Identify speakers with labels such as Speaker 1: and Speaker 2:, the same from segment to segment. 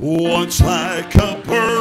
Speaker 1: Once like a bird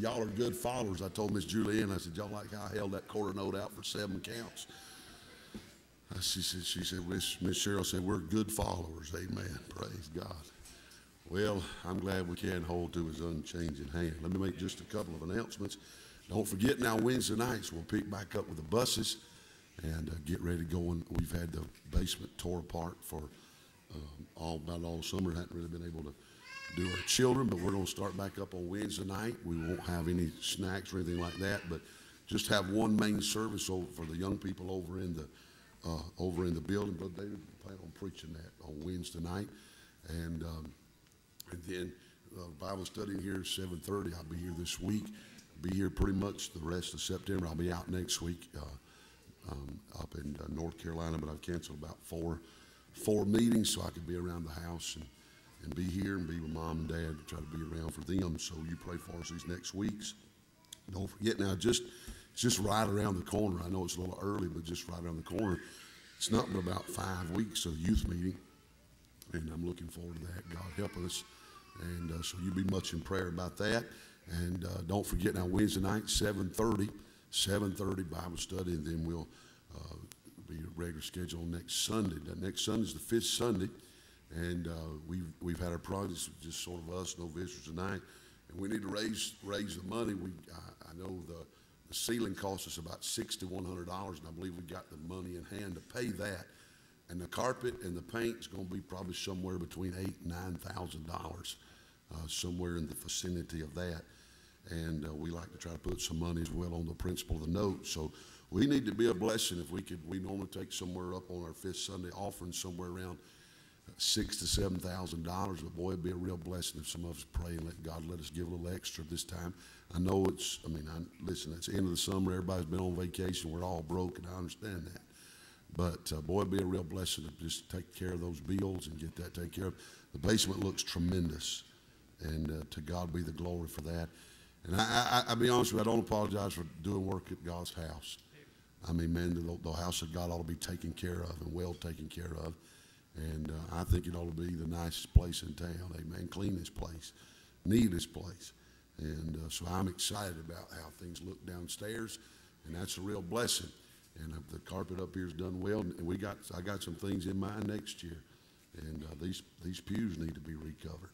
Speaker 1: Y'all are good followers. I told Miss Julianne, I said, y'all like how I held that quarter note out for seven counts. She said, she said, Miss Cheryl said, we're good followers. Amen. Praise God. Well, I'm glad we can hold to his unchanging hand. Let me make just a couple of announcements. Don't forget now, Wednesday nights, we'll pick back up with the buses and uh, get ready going. We've had the basement tore apart for um, all about all summer. Hadn't really been able to do our children, but we're going to start back up on Wednesday night. We won't have any snacks or anything like that, but just have one main service over for the young people over in the uh, over in the building. Brother David, plan on preaching that on Wednesday night, and um, and then uh, Bible study here at 7:30. I'll be here this week. Be here pretty much the rest of September. I'll be out next week uh, um, up in uh, North Carolina, but I've canceled about four four meetings so I could be around the house and and be here and be with mom and dad to try to be around for them. So you pray for us these next weeks. Don't forget now, just it's just right around the corner. I know it's a little early, but just right around the corner. It's not but about five weeks of youth meeting, and I'm looking forward to that. God help us. And uh, so you be much in prayer about that. And uh, don't forget now Wednesday night, 7:30, 7:30 Bible study, and then we'll uh, be a regular schedule next Sunday. That next Sunday is the fifth Sunday, and uh, we've we've had our projects just sort of us, no visitors tonight, and we need to raise raise the money. We I, I know the the ceiling cost us about sixty one hundred dollars, and I believe we got the money in hand to pay that. And the carpet and the paint is going to be probably somewhere between eight and nine thousand dollars uh, somewhere in the vicinity of that. And uh, we like to try to put some money as well on the principal of the note. So we need to be a blessing if we could. We normally take somewhere up on our fifth Sunday offering somewhere around six to seven thousand dollars. But boy, it'd be a real blessing if some of us pray and let God let us give a little extra this time. I know it's. I mean, I, listen, it's the end of the summer. Everybody's been on vacation. We're all broke, and I understand that. But uh, boy, it'd be a real blessing to just take care of those bills and get that taken care of. The basement looks tremendous and uh, to God be the glory for that. And I, I, will be honest with you, I don't apologize for doing work at God's house. I mean, man, the, the house of God ought to be taken care of and well taken care of. And uh, I think it ought to be the nicest place in town. Amen. Cleanest place, neatest place. And uh, so I'm excited about how things look downstairs, and that's a real blessing. And uh, the carpet up here is done well, and we got I got some things in mind next year, and uh, these these pews need to be recovered.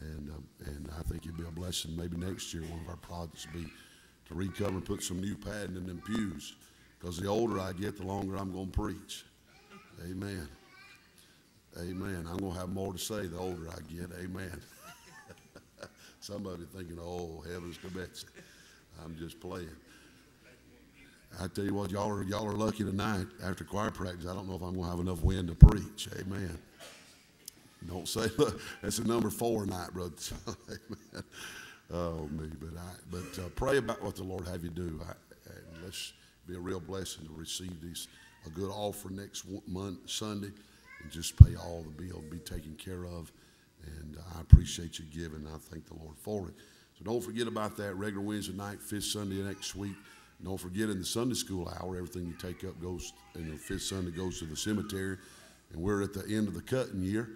Speaker 1: And, um, and I think it'd be a blessing. Maybe next year, one of our projects be to recover and put some new padding in them pews. Because the older I get, the longer I'm going to preach. Amen. Amen. I'm going to have more to say the older I get. Amen. Somebody thinking, oh, heavens to. I'm just playing. I tell you what, y'all are, y'all are lucky tonight after choir practice. I don't know if I'm going to have enough wind to preach. Amen. Don't say, that's a number four night, brother. oh me, but I, but uh, pray about what the Lord have you do. I, let's be a real blessing to receive these a good offer next month Sunday, and just pay all the bill, be taken care of. And I appreciate you giving. I thank the Lord for it. So don't forget about that regular Wednesday night, fifth Sunday next week. Don't forget in the Sunday school hour, everything you take up goes, and the fifth Sunday goes to the cemetery. And we're at the end of the cutting year.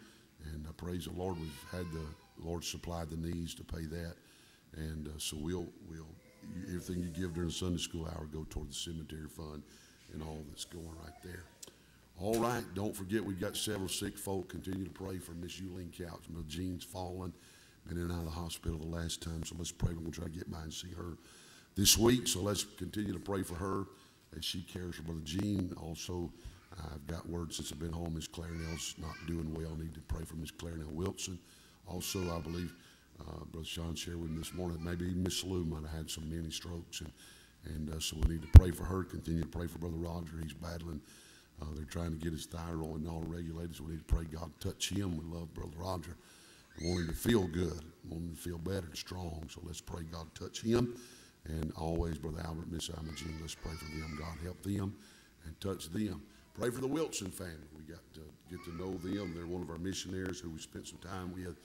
Speaker 1: And uh, praise the Lord, we've had the Lord supply the needs to pay that. And uh, so we'll, we'll, everything you give during the Sunday school hour go toward the cemetery fund and all that's going right there. All right, don't forget we've got several sick folk. Continue to pray for Miss Eulene Couch. Miss Jean's fallen, been in and out of the hospital the last time, so let's pray. We're going to try to get by and see her this week. So let's continue to pray for her as she cares for Brother Gene. Also, I've got word since I've been home, Miss Clarnell's not doing well. I need to pray for Miss Clarnell Wilson. Also, I believe uh, Brother Sean shared with me this morning, maybe Miss Lou might have had some mini strokes, and and uh, so we need to pray for her. Continue to pray for Brother Roger. He's battling. Uh, they're trying to get his thyroid and all regulated, so we need to pray God touch him. We love Brother Roger. We want him to feel good. We want him to feel better and strong. So let's pray God touch him. And always, Brother Albert, Miss Imogene, let's pray for them. God help them and touch them. Pray for the Wilson family. We got to get to know them. They're one of our missionaries who we spent some time with,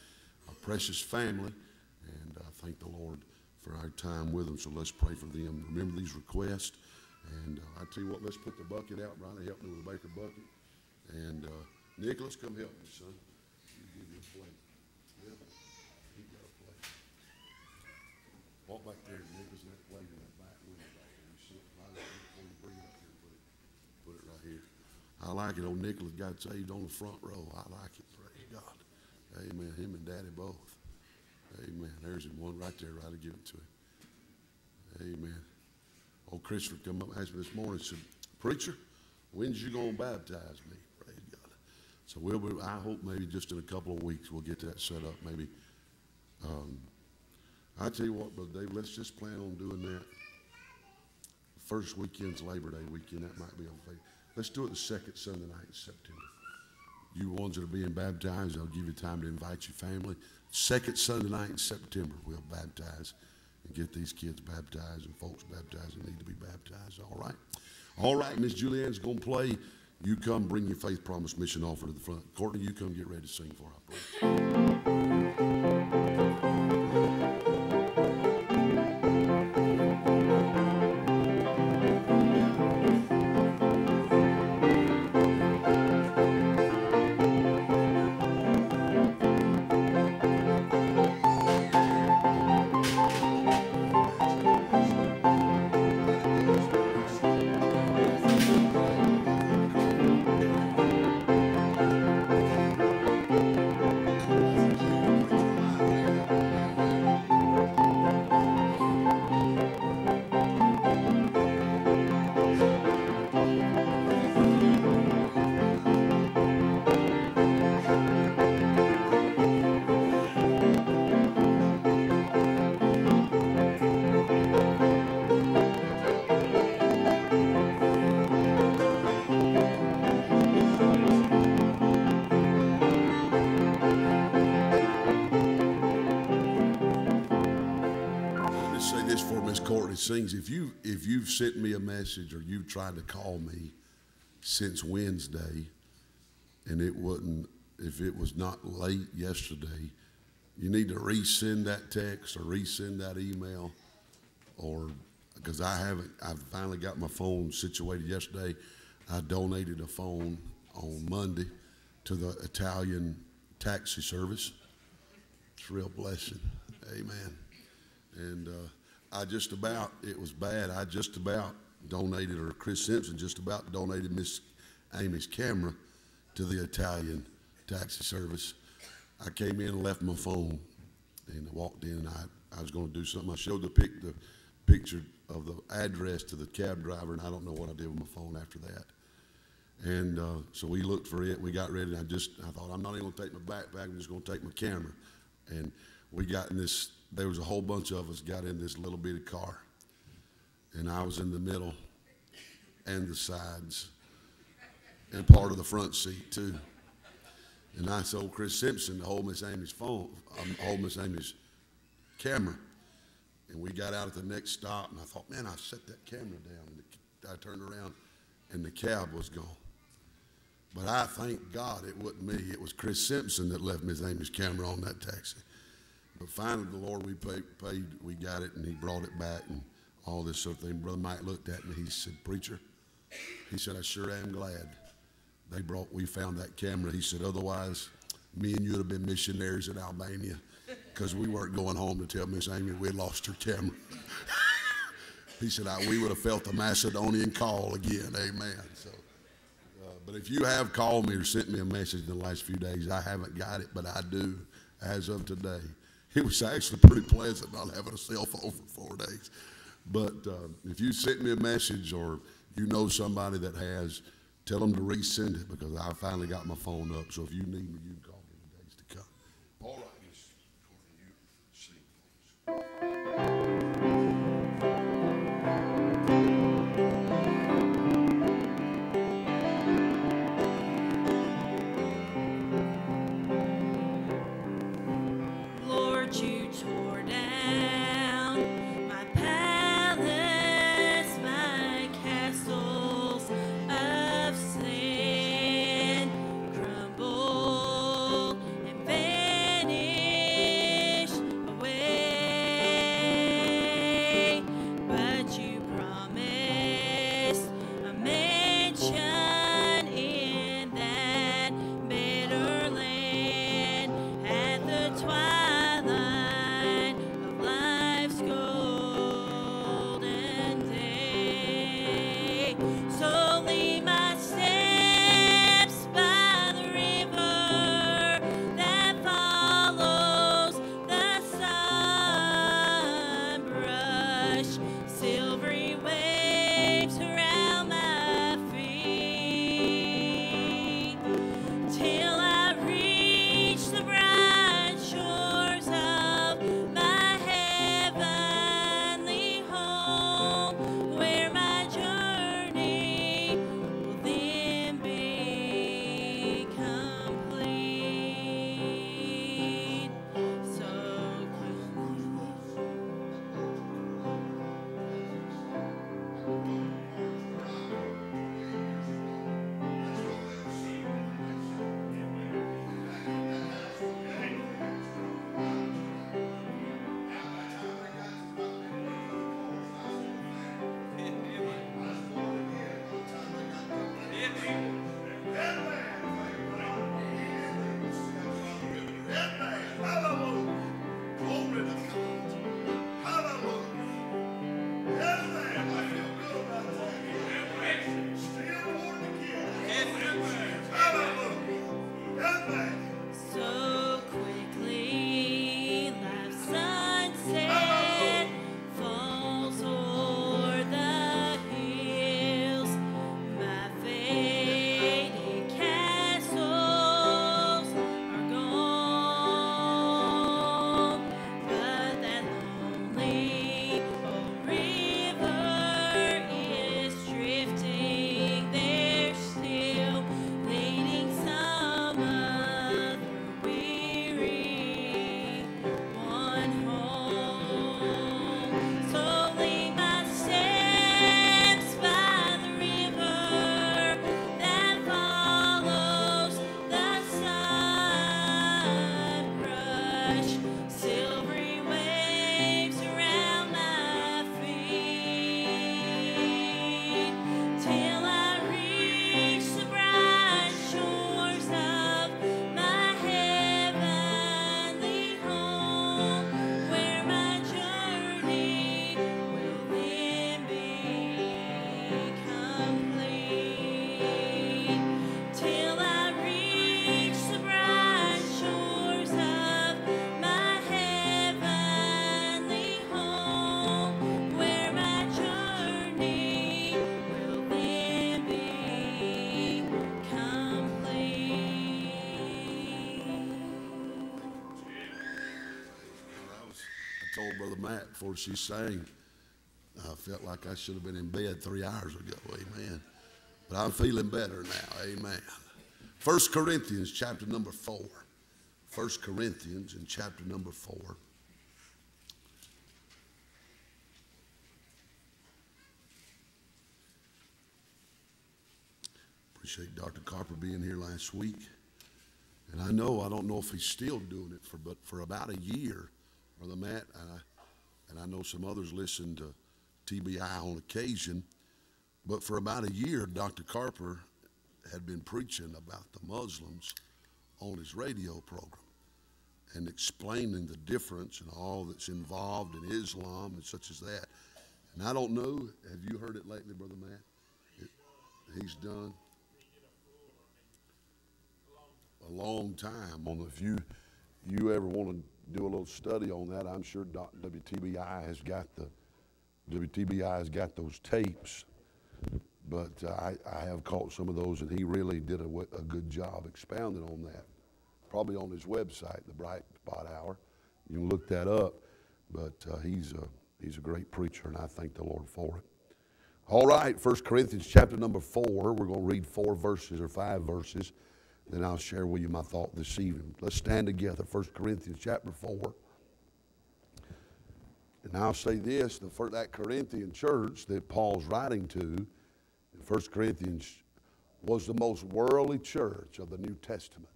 Speaker 1: a precious family, and I thank the Lord for our time with them. So let's pray for them. Remember these requests. And uh, I tell you what, let's put the bucket out. Ronnie, help me with the baker bucket. And uh, Nicholas, come help me, son. You give me a plate. Yeah, got a plate. Walk back there, Nicholas, that plate in that back window back there. You sit right up before you bring it up here, put it, put it right here. I like it. Old Nicholas got saved on the front row. I like it. Praise God. Amen. Him and Daddy both. Amen. There's one right there. Right to give it to him. Amen. Old Christopher come up and me this morning, said, Preacher, when's you going to baptize me? Praise God. So we'll be, I hope maybe just in a couple of weeks we'll get that set up. Maybe. Um, I tell you what, Brother Dave, let's just plan on doing that. First weekend's Labor Day weekend. That might be okay. Let's do it the second Sunday night in September. You ones that are being baptized, I'll give you time to invite your family. Second Sunday night in September, we'll baptize and get these kids baptized and folks baptized that need to be baptized. All right? All right, Miss Julianne's going to play. You come bring your faith promise mission offer to the front. Courtney, you come get ready to sing for prayer. Sings. If you if you've sent me a message or you've tried to call me since Wednesday, and it wasn't if it was not late yesterday, you need to resend that text or resend that email, or because I haven't. I finally got my phone situated yesterday. I donated a phone on Monday to the Italian taxi service. It's a real blessing. Amen. And uh, I just about, it was bad, I just about donated, or Chris Simpson just about donated Miss Amy's camera to the Italian taxi service. I came in and left my phone, and I walked in, and I, I was going to do something. I showed the, pic, the picture of the address to the cab driver, and I don't know what I did with my phone after that. And uh, so we looked for it. We got ready. And I just, I thought, I'm not even going to take my backpack. I'm just going to take my camera. And we got in this. There was a whole bunch of us got in this little bitty car, and I was in the middle, and the sides, and part of the front seat too. And I told Chris Simpson to hold Miss Amy's phone, um, hold Miss Amy's camera. And we got out at the next stop, and I thought, man, I set that camera down. And the, I turned around, and the cab was gone. But I thank God it wasn't me. It was Chris Simpson that left Miss Amy's camera on that taxi. But finally, the Lord, we paid, paid, we got it, and He brought it back, and all this sort of thing. Brother Mike looked at me. He said, "Preacher," he said, "I sure am glad they brought. We found that camera." He said, "Otherwise, me and you would have been missionaries in Albania, because we weren't going home to tell Miss Amy we lost her camera." he said, I, "We would have felt the Macedonian call again." Amen. So. Uh, but if you have called me or sent me a message in the last few days, I haven't got it, but I do as of today. It was actually pretty pleasant not having a cell phone for four days. But uh, if you sent me a message or you know somebody that has, tell them to resend it because I finally got my phone up. So if you need me, you Matt before she sang, I felt like I should have been in bed three hours ago. Amen. But I'm feeling better now. Amen. First Corinthians chapter number four. First Corinthians in chapter number four. Appreciate Dr. Carper being here last week. And I know, I don't know if he's still doing it for, but for about a year, Brother Matt, uh, and I know some others listen to TBI on occasion, but for about a year, Dr. Carper had been preaching about the Muslims on his radio program and explaining the difference and all that's involved in Islam and such as that. And I don't know, have you heard it lately, Brother Matt? It, he's done a long time on if you you ever want to do a little study on that. I'm sure wtbi has got the wtbi has got those tapes. But uh, I, I have caught some of those and he really did a, a good job expounding on that. Probably on his website the bright spot hour. You can look that up. But uh, he's a he's a great preacher and i thank the lord for it. All right First corinthians chapter number four. We're going to read four verses or five verses then I'll share with you my thought this evening. Let's stand together. 1 Corinthians chapter 4. And I'll say this the first, that Corinthian church that Paul's writing to in 1 Corinthians was the most worldly church of the New Testament.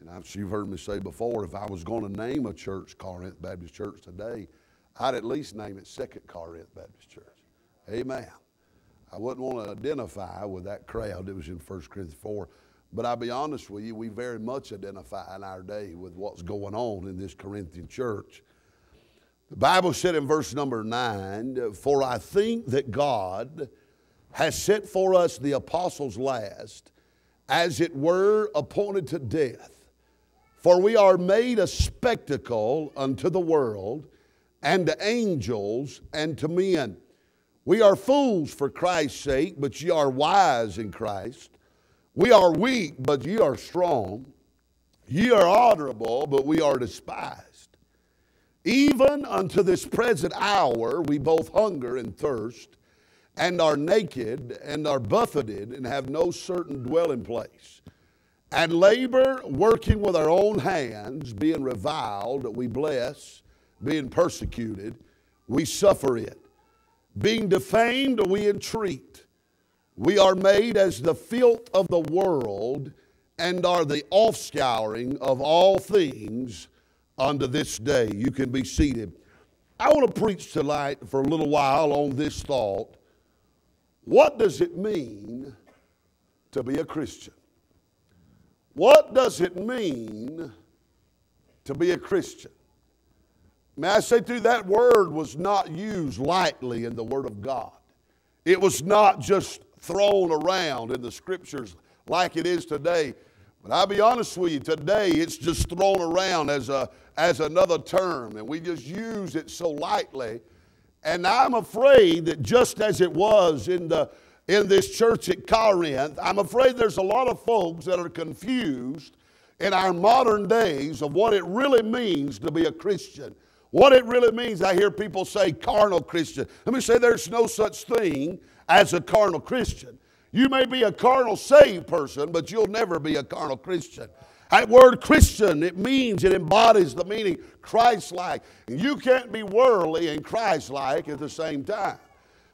Speaker 1: And sure you've heard me say before, if I was going to name a church, Corinth Baptist Church today, I'd at least name it Second Corinth Baptist Church. Amen. I wouldn't want to identify with that crowd that was in 1 Corinthians 4. But I'll be honest with you, we very much identify in our day with what's going on in this Corinthian church. The Bible said in verse number nine, For I think that God has set for us the apostles last, as it were appointed to death. For we are made a spectacle unto the world, and to angels, and to men. We are fools for Christ's sake, but ye are wise in Christ. We are weak, but ye are strong. Ye are honorable, but we are despised. Even unto this present hour we both hunger and thirst, and are naked, and are buffeted, and have no certain dwelling place. And labor, working with our own hands, being reviled, we bless, being persecuted, we suffer it. Being defamed, we entreat. We are made as the filth of the world and are the offscouring of all things unto this day. You can be seated. I want to preach tonight for a little while on this thought. What does it mean to be a Christian? What does it mean to be a Christian? May I say to you, that word was not used lightly in the Word of God. It was not just thrown around in the scriptures like it is today. But I'll be honest with you, today it's just thrown around as, a, as another term, and we just use it so lightly. And I'm afraid that just as it was in, the, in this church at Corinth, I'm afraid there's a lot of folks that are confused in our modern days of what it really means to be a Christian. What it really means, I hear people say carnal Christian. Let me say there's no such thing as a carnal Christian. You may be a carnal saved person, but you'll never be a carnal Christian. That word Christian, it means, it embodies the meaning Christ like. You can't be worldly and Christ like at the same time.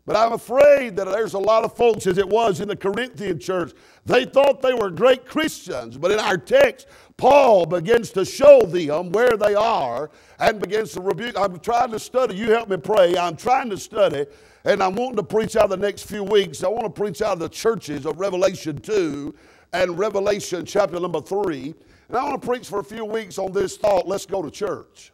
Speaker 1: But I'm afraid that there's a lot of folks, as it was in the Corinthian church, they thought they were great Christians. But in our text, Paul begins to show them where they are and begins to rebuke. I'm trying to study. You help me pray. I'm trying to study and I'm wanting to preach out the next few weeks. I want to preach out of the churches of Revelation 2 and Revelation chapter number 3. And I want to preach for a few weeks on this thought let's go to church.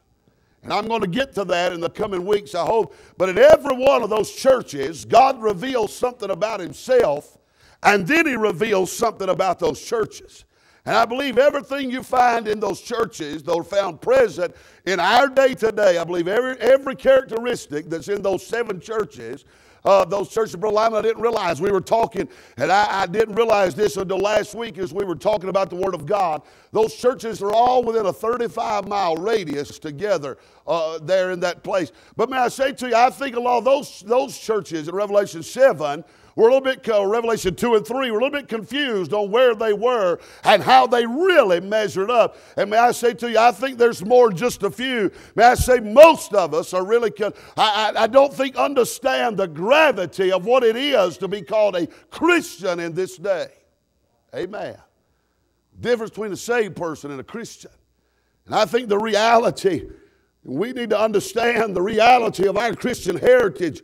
Speaker 1: And I'm going to get to that in the coming weeks, I hope. But in every one of those churches, God reveals something about Himself, and then He reveals something about those churches. And I believe everything you find in those churches, though found present in our day today, I believe every, every characteristic that's in those seven churches, uh, those churches, Brother Lyman, I didn't realize we were talking, and I, I didn't realize this until last week as we were talking about the Word of God. Those churches are all within a 35 mile radius together uh, there in that place. But may I say to you, I think a lot of those, those churches in Revelation 7 we're a little bit, uh, Revelation 2 and 3, we're a little bit confused on where they were and how they really measured up. And may I say to you, I think there's more than just a few. May I say, most of us are really, con- I, I, I don't think understand the gravity of what it is to be called a Christian in this day. Amen. Difference between a saved person and a Christian. And I think the reality, we need to understand the reality of our Christian heritage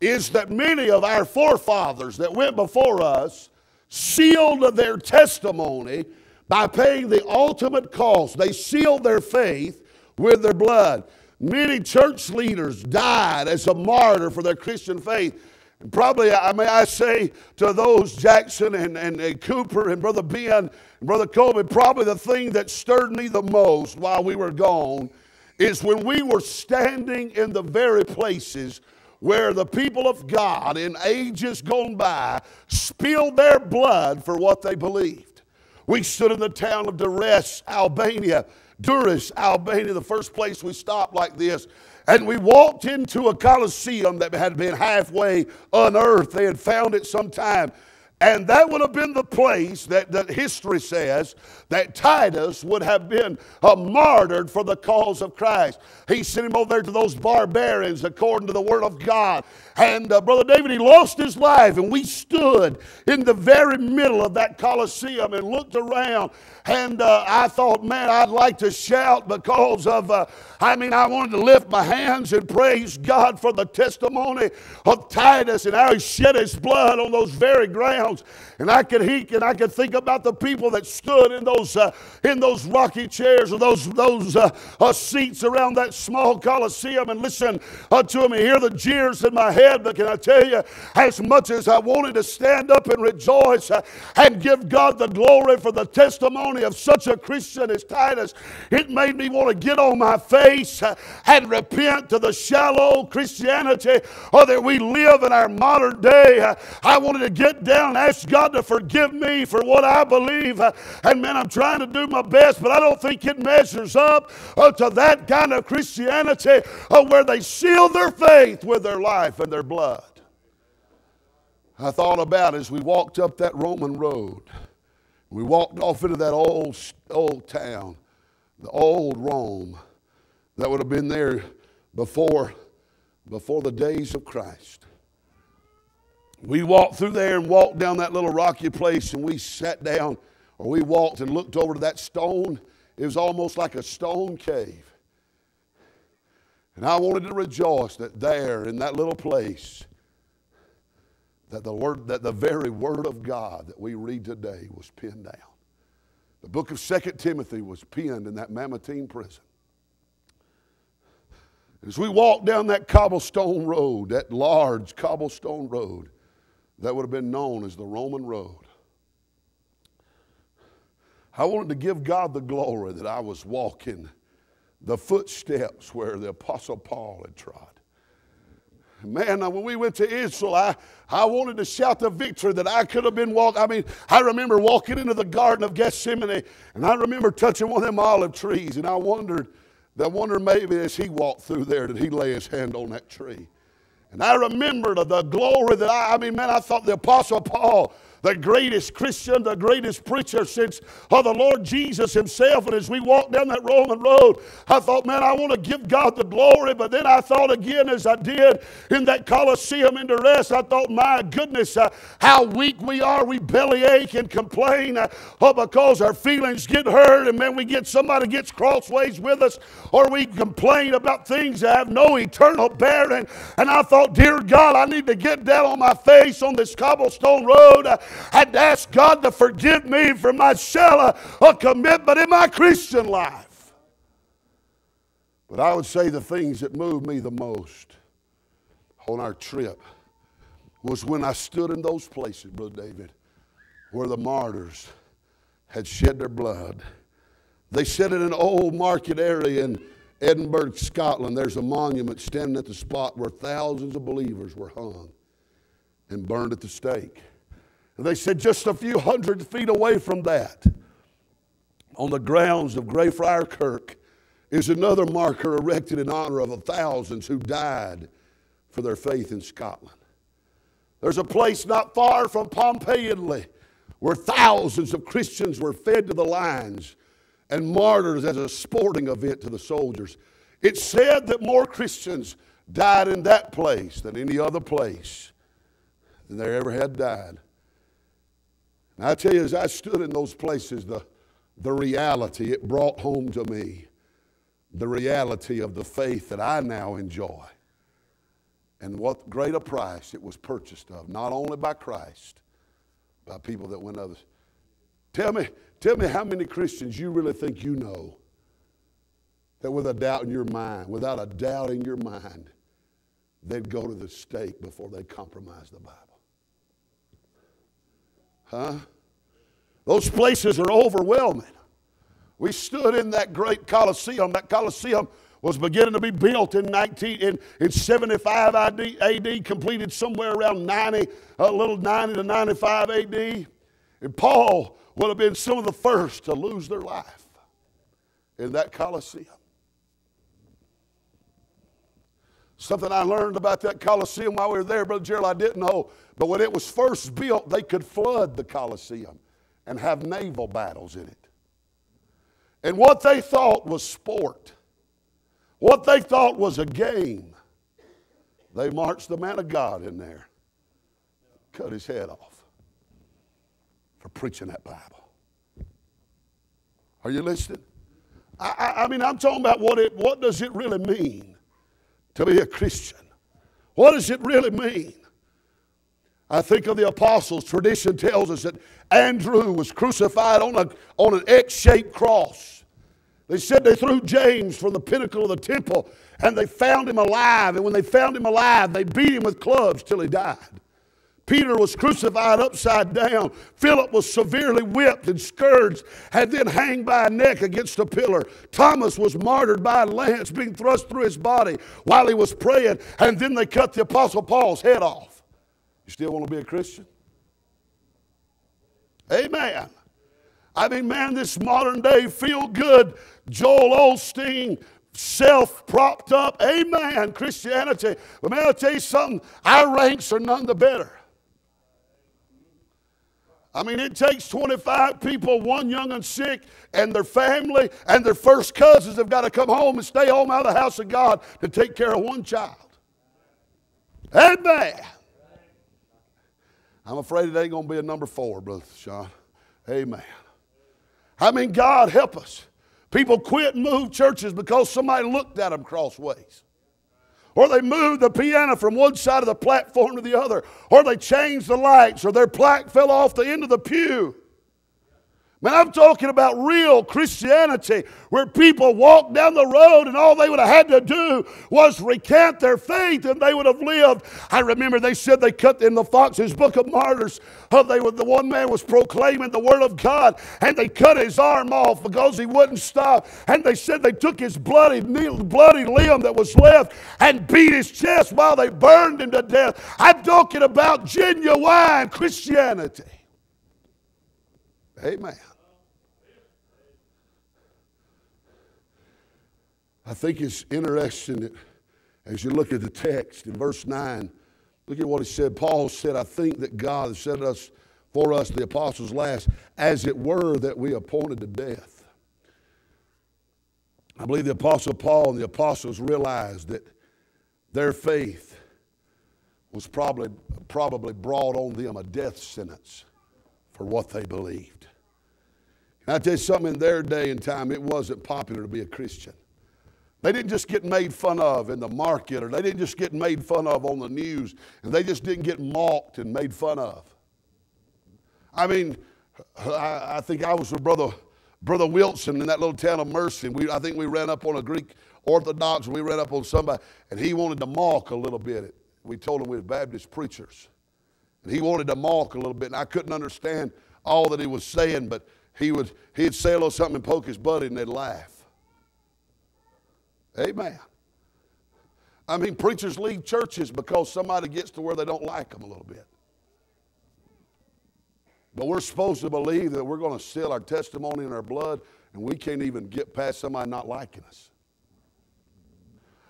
Speaker 1: is that many of our forefathers that went before us sealed their testimony by paying the ultimate cost. They sealed their faith with their blood. Many church leaders died as a martyr for their Christian faith. Probably, I may I say to those Jackson and, and, and Cooper and Brother Ben and Brother Colby, probably the thing that stirred me the most while we were gone is when we were standing in the very places where the people of God in ages gone by spilled their blood for what they believed. We stood in the town of Durres, Albania, Durres, Albania, the first place we stopped like this. And we walked into a coliseum that had been halfway unearthed. They had found it sometime and that would have been the place that, that history says that Titus would have been uh, martyred for the cause of Christ. He sent him over there to those barbarians according to the word of God. And uh, Brother David, he lost his life, and we stood in the very middle of that coliseum and looked around. And uh, I thought, man, I'd like to shout because of, uh, I mean, I wanted to lift my hands and praise God for the testimony of Titus and how he shed his blood on those very grounds. And I could he and I could think about the people that stood in those uh, in those rocky chairs or those those uh, uh, seats around that small coliseum and listen uh, to them and hear the jeers in my head. But can I tell you, as much as I wanted to stand up and rejoice uh, and give God the glory for the testimony of such a Christian as Titus, it made me want to get on my face uh, and repent to the shallow Christianity or that we live in our modern day. I wanted to get down and ask God to forgive me for what I believe. And man, I'm trying to do my best, but I don't think it measures up uh, to that kind of Christianity uh, where they seal their faith with their life and their blood. I thought about as we walked up that Roman road. We walked off into that old, old town, the old Rome that would have been there before, before the days of Christ. We walked through there and walked down that little rocky place and we sat down or we walked and looked over to that stone. It was almost like a stone cave. And I wanted to rejoice that there in that little place, that the word, that the very word of God that we read today was pinned down. The book of Second Timothy was penned in that Mamertine prison. As we walked down that cobblestone road, that large cobblestone road, that would have been known as the Roman road. I wanted to give God the glory that I was walking the footsteps where the Apostle Paul had trod. Man, when we went to Israel, I, I wanted to shout the victory that I could have been walking. I mean, I remember walking into the Garden of Gethsemane, and I remember touching one of them olive trees, and I wondered, I wonder maybe as he walked through there, did he lay his hand on that tree? And I remembered the glory that I, I mean, man, I thought the Apostle Paul the greatest Christian, the greatest preacher since oh, the Lord Jesus himself. And as we walked down that Roman road, I thought, man, I want to give God the glory. But then I thought again, as I did in that Colosseum in Durres, I thought, my goodness, uh, how weak we are. We bellyache and complain uh, oh, because our feelings get hurt. And then we get somebody gets crossways with us, or we complain about things that have no eternal bearing. And I thought, dear God, I need to get down on my face on this cobblestone road. Uh, had to ask God to forgive me for my shallow uh, commitment in my Christian life. But I would say the things that moved me the most on our trip was when I stood in those places, Brother David, where the martyrs had shed their blood. They said in an old market area in Edinburgh, Scotland, there's a monument standing at the spot where thousands of believers were hung and burned at the stake. And they said just a few hundred feet away from that, on the grounds of Greyfriar Kirk, is another marker erected in honor of the thousands who died for their faith in Scotland. There's a place not far from Pompeii, Italy, where thousands of Christians were fed to the lions and martyrs as a sporting event to the soldiers. It's said that more Christians died in that place than any other place than there ever had died. And I tell you, as I stood in those places, the, the reality it brought home to me the reality of the faith that I now enjoy and what great a price it was purchased of, not only by Christ, by people that went others. Tell me, tell me how many Christians you really think you know that with a doubt in your mind, without a doubt in your mind, they'd go to the stake before they compromise the Bible. Huh? Those places are overwhelming. We stood in that great Colosseum. That Colosseum was beginning to be built in 19 in, in 75 AD, AD, completed somewhere around 90, a little 90 to 95 AD. And Paul would have been some of the first to lose their life in that Colosseum. Something I learned about that Colosseum while we were there, Brother Gerald, I didn't know. But when it was first built, they could flood the Colosseum and have naval battles in it. And what they thought was sport, what they thought was a game, they marched the man of God in there, cut his head off for preaching that Bible. Are you listening? I, I, I mean, I'm talking about what it, what does it really mean to be a Christian? What does it really mean? I think of the apostles. Tradition tells us that Andrew was crucified on, a, on an X shaped cross. They said they threw James from the pinnacle of the temple and they found him alive. And when they found him alive, they beat him with clubs till he died. Peter was crucified upside down. Philip was severely whipped and scourged and then hanged by a neck against a pillar. Thomas was martyred by a lance being thrust through his body while he was praying. And then they cut the Apostle Paul's head off. You still want to be a Christian? Amen. I mean, man, this modern day feel good, Joel Osteen, self propped up, amen, Christianity. But man, I'll tell you something, our ranks are none the better. I mean, it takes 25 people, one young and sick, and their family and their first cousins have got to come home and stay home out of the house of God to take care of one child. Amen. I'm afraid it ain't going to be a number four, Brother Sean. Amen. I mean, God help us. People quit and move churches because somebody looked at them crossways. Or they moved the piano from one side of the platform to the other. Or they changed the lights, or their plaque fell off the end of the pew. Man, I'm talking about real Christianity where people walked down the road and all they would have had to do was recant their faith and they would have lived. I remember they said they cut in the Fox's Book of Martyrs. Uh, they were, the one man was proclaiming the Word of God and they cut his arm off because he wouldn't stop. And they said they took his bloody, bloody limb that was left and beat his chest while they burned him to death. I'm talking about genuine Christianity. Amen. I think it's interesting that as you look at the text in verse 9, look at what he said. Paul said, I think that God has set us for us, the apostles last, as it were that we appointed to death. I believe the apostle Paul and the apostles realized that their faith was probably, probably brought on them a death sentence for what they believed. And I tell you something, in their day and time, it wasn't popular to be a Christian. They didn't just get made fun of in the market, or they didn't just get made fun of on the news, and they just didn't get mocked and made fun of. I mean, I, I think I was with Brother, Brother Wilson in that little town of Mercy. We, I think we ran up on a Greek Orthodox, and we ran up on somebody, and he wanted to mock a little bit. We told him we were Baptist preachers. And he wanted to mock a little bit, and I couldn't understand all that he was saying, but he would he'd say a little something and poke his buddy, and they'd laugh. Amen. I mean, preachers leave churches because somebody gets to where they don't like them a little bit. But we're supposed to believe that we're going to seal our testimony in our blood, and we can't even get past somebody not liking us.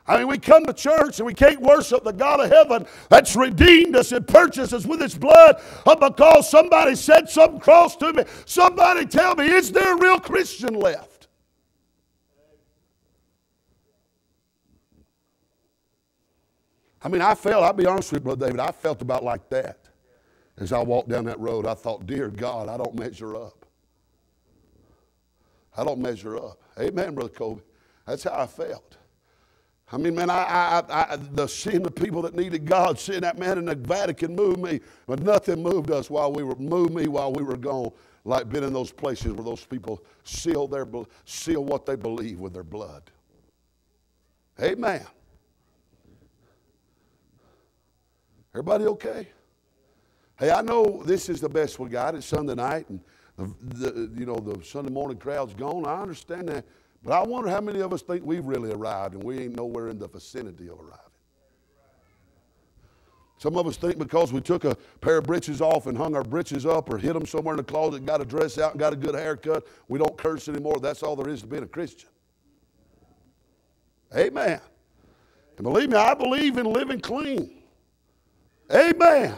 Speaker 1: I mean, we come to church and we can't worship the God of heaven that's redeemed us and purchased us with his blood uh, because somebody said something cross to me. Somebody tell me, is there a real Christian left? I mean, I felt, I'll be honest with you, Brother David, I felt about like that. As I walked down that road, I thought, dear God, I don't measure up. I don't measure up. Amen, Brother Kobe. That's how I felt. I mean, man, I, I, I, the seeing the people that needed God, seeing that man in the Vatican moved me, but nothing moved us while we were moved me while we were gone. Like being in those places where those people seal their seal what they believe with their blood. Amen. Everybody okay? Hey, I know this is the best we got. It's Sunday night, and the, the you know the Sunday morning crowd's gone. I understand that. But I wonder how many of us think we've really arrived and we ain't nowhere in the vicinity of arriving. Some of us think because we took a pair of breeches off and hung our breeches up or hid them somewhere in the closet, got a dress out and got a good haircut, we don't curse anymore. That's all there is to being a Christian. Amen. And believe me, I believe in living clean. Amen.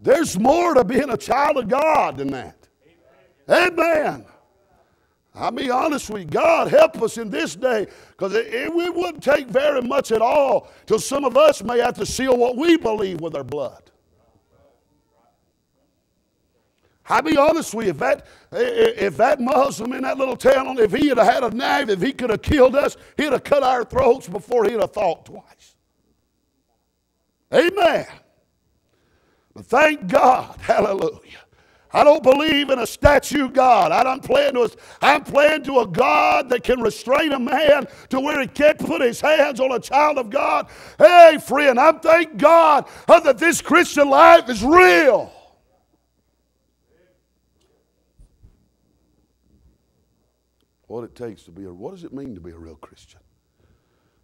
Speaker 1: There's more to being a child of God than that. Amen. I'll be honest with you. God help us in this day because it, it, wouldn't take very much at all till some of us may have to seal what we believe with our blood. I'll be honest with you. If that, if that Muslim in that little town, if he had had a knife, if he could have killed us, he'd have cut our throats before he'd have thought twice. Amen. But thank God. Hallelujah I don't believe in a statue God. I don't plan to. I'm playing to a God that can restrain a man to where he can't put his hands on a child of God. Hey, friend, I'm thank God uh, that this Christian life is real. What it takes to be a. What does it mean to be a real Christian?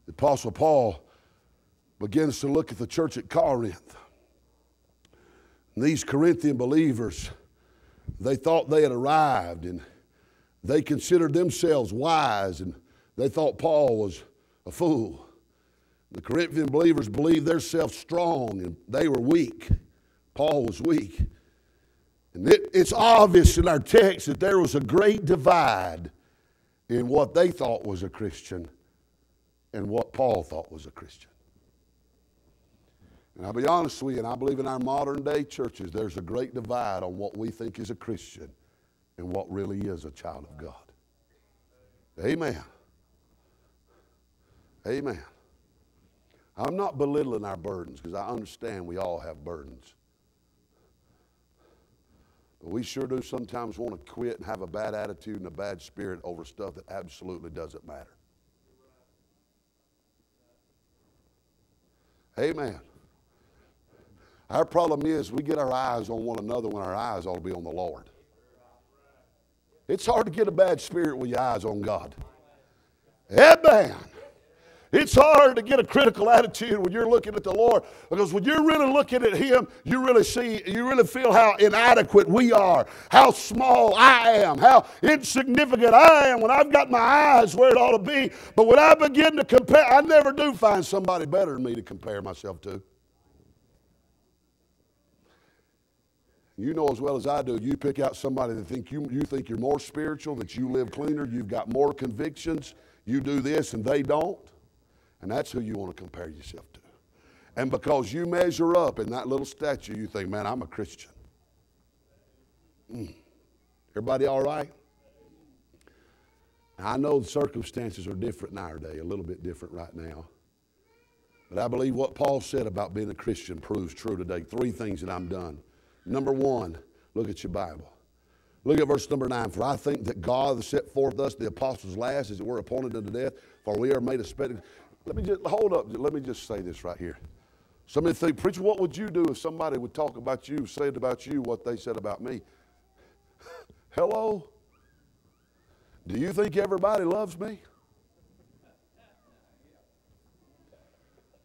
Speaker 1: The Apostle Paul begins to look at the church at Corinth. These Corinthian believers they thought they had arrived and they considered themselves wise and they thought Paul was a fool. The Corinthian believers believed themselves strong and they were weak. Paul was weak. And it, it's obvious in our text that there was a great divide in what they thought was a Christian and what Paul thought was a Christian. And I'll be honest with you, and I believe in our modern day churches, there's a great divide on what we think is a Christian and what really is a child of God. Amen. Amen. I'm not belittling our burdens because I understand we all have burdens. But we sure do sometimes want to quit and have a bad attitude and a bad spirit over stuff that absolutely doesn't matter. Amen. Our problem is we get our eyes on one another when our eyes ought to be on the Lord. It's hard to get a bad spirit with your eyes on God. Amen. It's hard to get a critical attitude when you're looking at the Lord because when you're really looking at Him, you really see, you really feel how inadequate we are, how small I am, how insignificant I am when I've got my eyes where it ought to be. But when I begin to compare, I never do find somebody better than me to compare myself to. You know as well as I do, you pick out somebody that think you, you think you're more spiritual, that you live cleaner, you've got more convictions, you do this and they don't. And that's who you want to compare yourself to. And because you measure up in that little statue, you think, man, I'm a Christian. Mm. Everybody all right? Now, I know the circumstances are different in our day, a little bit different right now. But I believe what Paul said about being a Christian proves true today. Three things that I'm done. Number one, look at your Bible. Look at verse number nine. For I think that God set forth us, the apostles last, as it were appointed unto death, for we are made a spectacle. Let me just hold up. Let me just say this right here. Somebody think, preacher, what would you do if somebody would talk about you, said about you what they said about me? Hello? Do you think everybody loves me?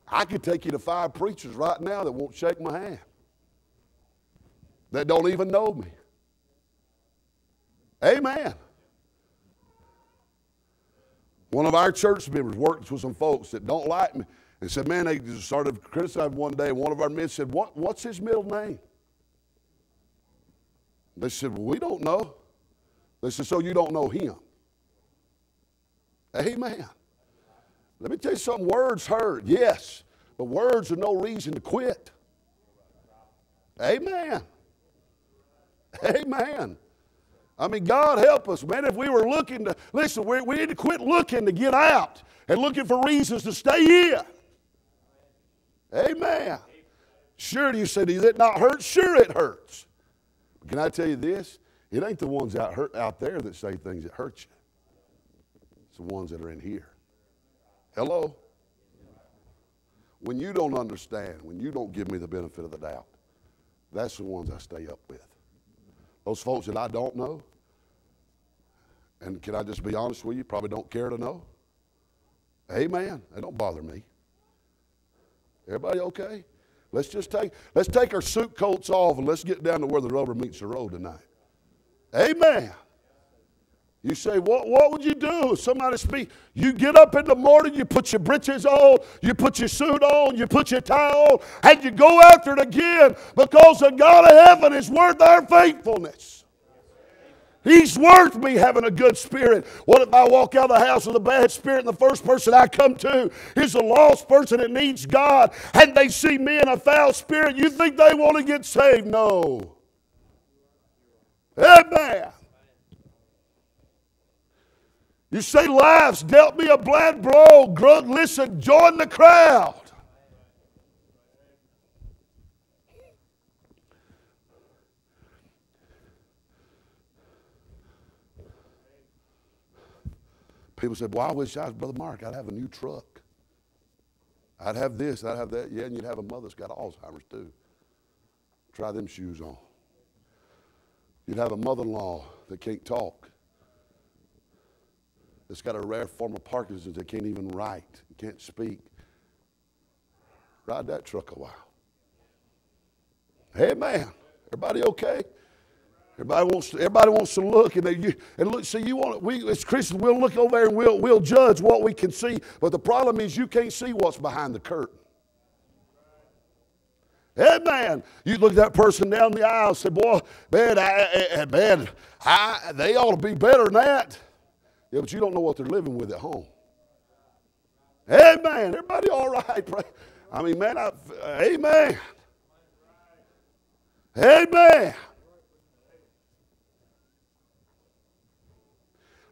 Speaker 1: I could take you to five preachers right now that won't shake my hand that don't even know me. Amen. One of our church members works with some folks that don't like me and said, Man, they started criticizing one day. One of our men said, what, What's his middle name? They said, Well, we don't know. They said, So you don't know him? Amen. Let me tell you something words hurt, yes, but words are no reason to quit. Amen. Amen. I mean, God help us, man. If we were looking to, listen, we, we need to quit looking to get out and looking for reasons to stay in. Amen. Sure, you said, does it not hurt? Sure, it hurts. But can I tell you this? It ain't the ones out, hurt, out there that say things that hurt you, it's the ones that are in here. Hello? When you don't understand, when you don't give me the benefit of the doubt, that's the ones I stay up with. Those folks that I don't know, and can I just be honest with you, probably don't care to know. Amen. They don't bother me. Everybody okay? Let's just take let's take our suit coats off and let's get down to where the rubber meets the road tonight. Amen. You say, what, what would you do if somebody speak? You get up in the morning, you put your breeches on, you put your suit on, you put your tie on, and you go after it again because the God of heaven is worth our faithfulness. He's worth me having a good spirit. What if I walk out of the house with a bad spirit and the first person I come to is a lost person that needs God and they see me in a foul spirit? You think they want to get saved? No. Amen. You say, Life's dealt me a bad blow. Grunt, listen, join the crowd. People said, Well, I wish I was Brother Mark. I'd have a new truck. I'd have this, I'd have that. Yeah, and you'd have a mother that's got Alzheimer's too. Try them shoes on. You'd have a mother in law that can't talk, that's got a rare form of Parkinson's that can't even write, can't speak. Ride that truck a while. Hey, man, everybody okay? Everybody wants to, everybody wants to look and, they, you, and look. See, you want we as Christians we'll look over there and we'll we'll judge what we can see. But the problem is you can't see what's behind the curtain. Hey man, You look at that person down the aisle and say, "Boy, man, I, I, man, I, they ought to be better than that." Yeah, but you don't know what they're living with at home. Amen. Everybody all right? I mean, man, I, amen. Amen.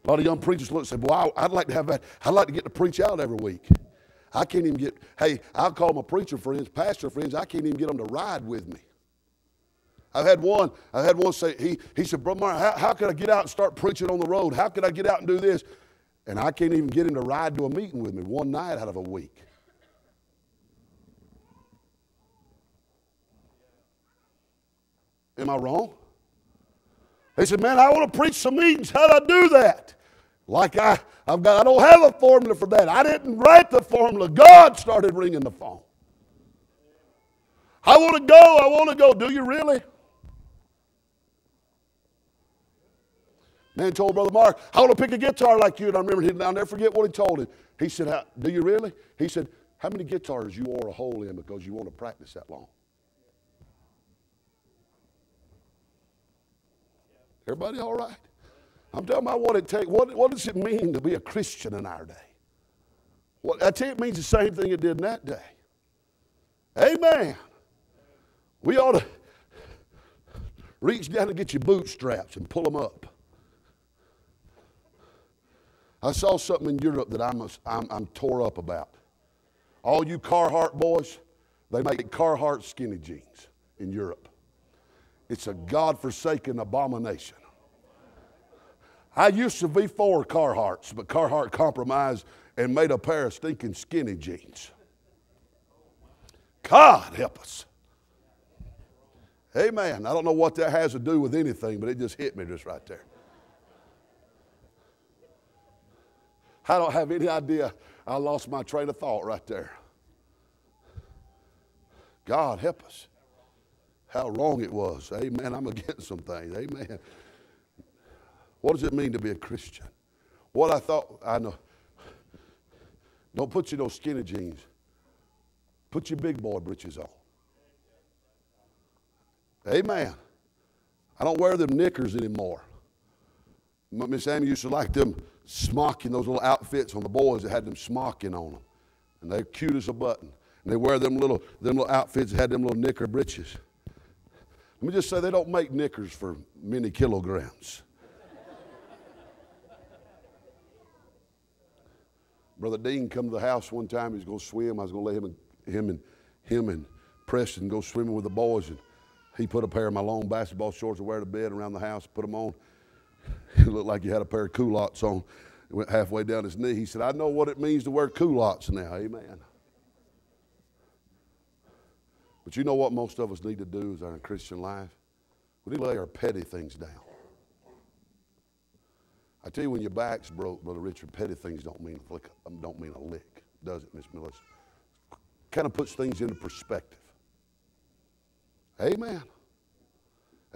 Speaker 1: A lot of young preachers look and say, Boy, I'd like to have that. I'd like to get to preach out every week. I can't even get, hey, I'll call my preacher friends, pastor friends, I can't even get them to ride with me. I've had one, I had one say, he, he said, Brother how, how could I get out and start preaching on the road? How could I get out and do this? And I can't even get him to ride to a meeting with me one night out of a week. Am I wrong? He said, Man, I want to preach some meetings. How do I do that? Like I, I've got, I don't have a formula for that. I didn't write the formula. God started ringing the phone. I want to go. I want to go. Do you really? Man told Brother Mark, I want to pick a guitar like you. And I remember him, I'll never forget what he told him. He said, Do you really? He said, How many guitars you wore a hole in because you want to practice that long? Everybody all right? I'm telling about what it takes. What, what does it mean to be a Christian in our day? I tell you, it means the same thing it did in that day. Amen. We ought to reach down and get your bootstraps and pull them up. I saw something in Europe that I'm, I'm, I'm tore up about. All you Carhartt boys, they make Carhartt skinny jeans in Europe. It's a God-forsaken abomination. I used to be for Carhartts, but Carhartt compromised and made a pair of stinking skinny jeans. God help us. Amen. I don't know what that has to do with anything, but it just hit me just right there. I don't have any idea. I lost my train of thought right there. God help us. How wrong it was. Amen. I'm against some things. Amen. What does it mean to be a Christian? What I thought, I know. Don't put your those skinny jeans. Put your big boy breeches on. Amen. I don't wear them knickers anymore. Miss Amy used to like them smocking, those little outfits on the boys that had them smocking on them. And they're cute as a button. And they wear them little, them little outfits that had them little knicker breeches. Let me just say they don't make knickers for many kilograms. Brother Dean come to the house one time. He's going to swim. I was going to let him and, him and him and Preston go swimming with the boys. And he put a pair of my long basketball shorts to wear to bed around the house, put them on. It looked like he had a pair of culottes on. It went halfway down his knee. He said, I know what it means to wear culottes now. Amen. But you know what most of us need to do is our Christian life? We need to lay our petty things down. I tell you, when your back's broke, Brother Richard, petty things don't mean a lick, um, don't mean a lick, does it, Miss Melissa? Kind of puts things into perspective. Amen.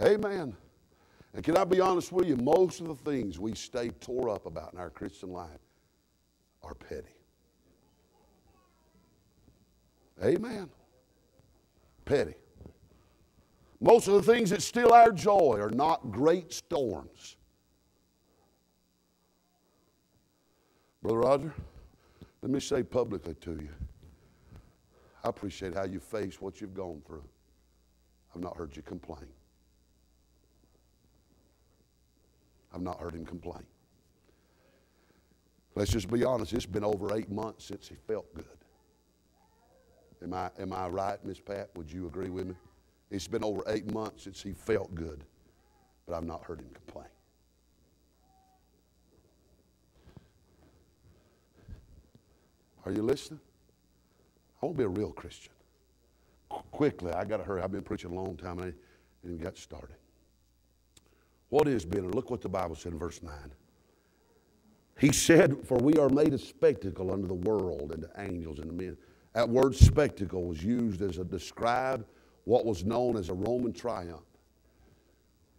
Speaker 1: Amen. And can I be honest with you? Most of the things we stay tore up about in our Christian life are petty. Amen. Petty. Most of the things that steal our joy are not great storms. Brother Roger, let me say publicly to you, I appreciate how you face what you've gone through. I've not heard you complain. I've not heard him complain. Let's just be honest, it's been over eight months since he felt good. Am I, am I right, Miss Pat? Would you agree with me? It's been over eight months since he felt good, but I've not heard him complain. Are you listening? I want to be a real Christian. Qu- quickly, I got to hurry. I've been preaching a long time and I even got started. What is bitter? Look what the Bible said in verse 9. He said, For we are made a spectacle unto the world and to angels and to men. That word spectacle was used as a describe what was known as a Roman triumph.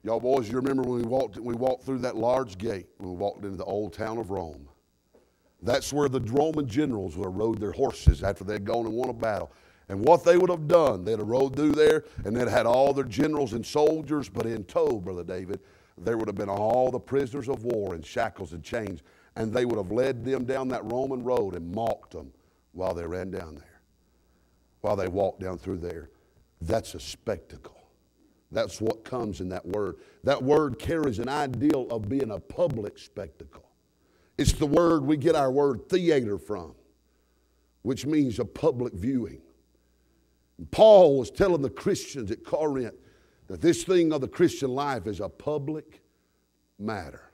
Speaker 1: Y'all boys, you remember when we walked, we walked through that large gate when we walked into the old town of Rome. That's where the Roman generals would have rode their horses after they'd gone and won a battle. And what they would have done, they'd have rode through there and they'd had all their generals and soldiers, but in tow, Brother David, there would have been all the prisoners of war in shackles and chains. And they would have led them down that Roman road and mocked them while they ran down there, while they walked down through there. That's a spectacle. That's what comes in that word. That word carries an ideal of being a public spectacle. It's the word we get our word theater from, which means a public viewing. Paul was telling the Christians at Corinth that this thing of the Christian life is a public matter.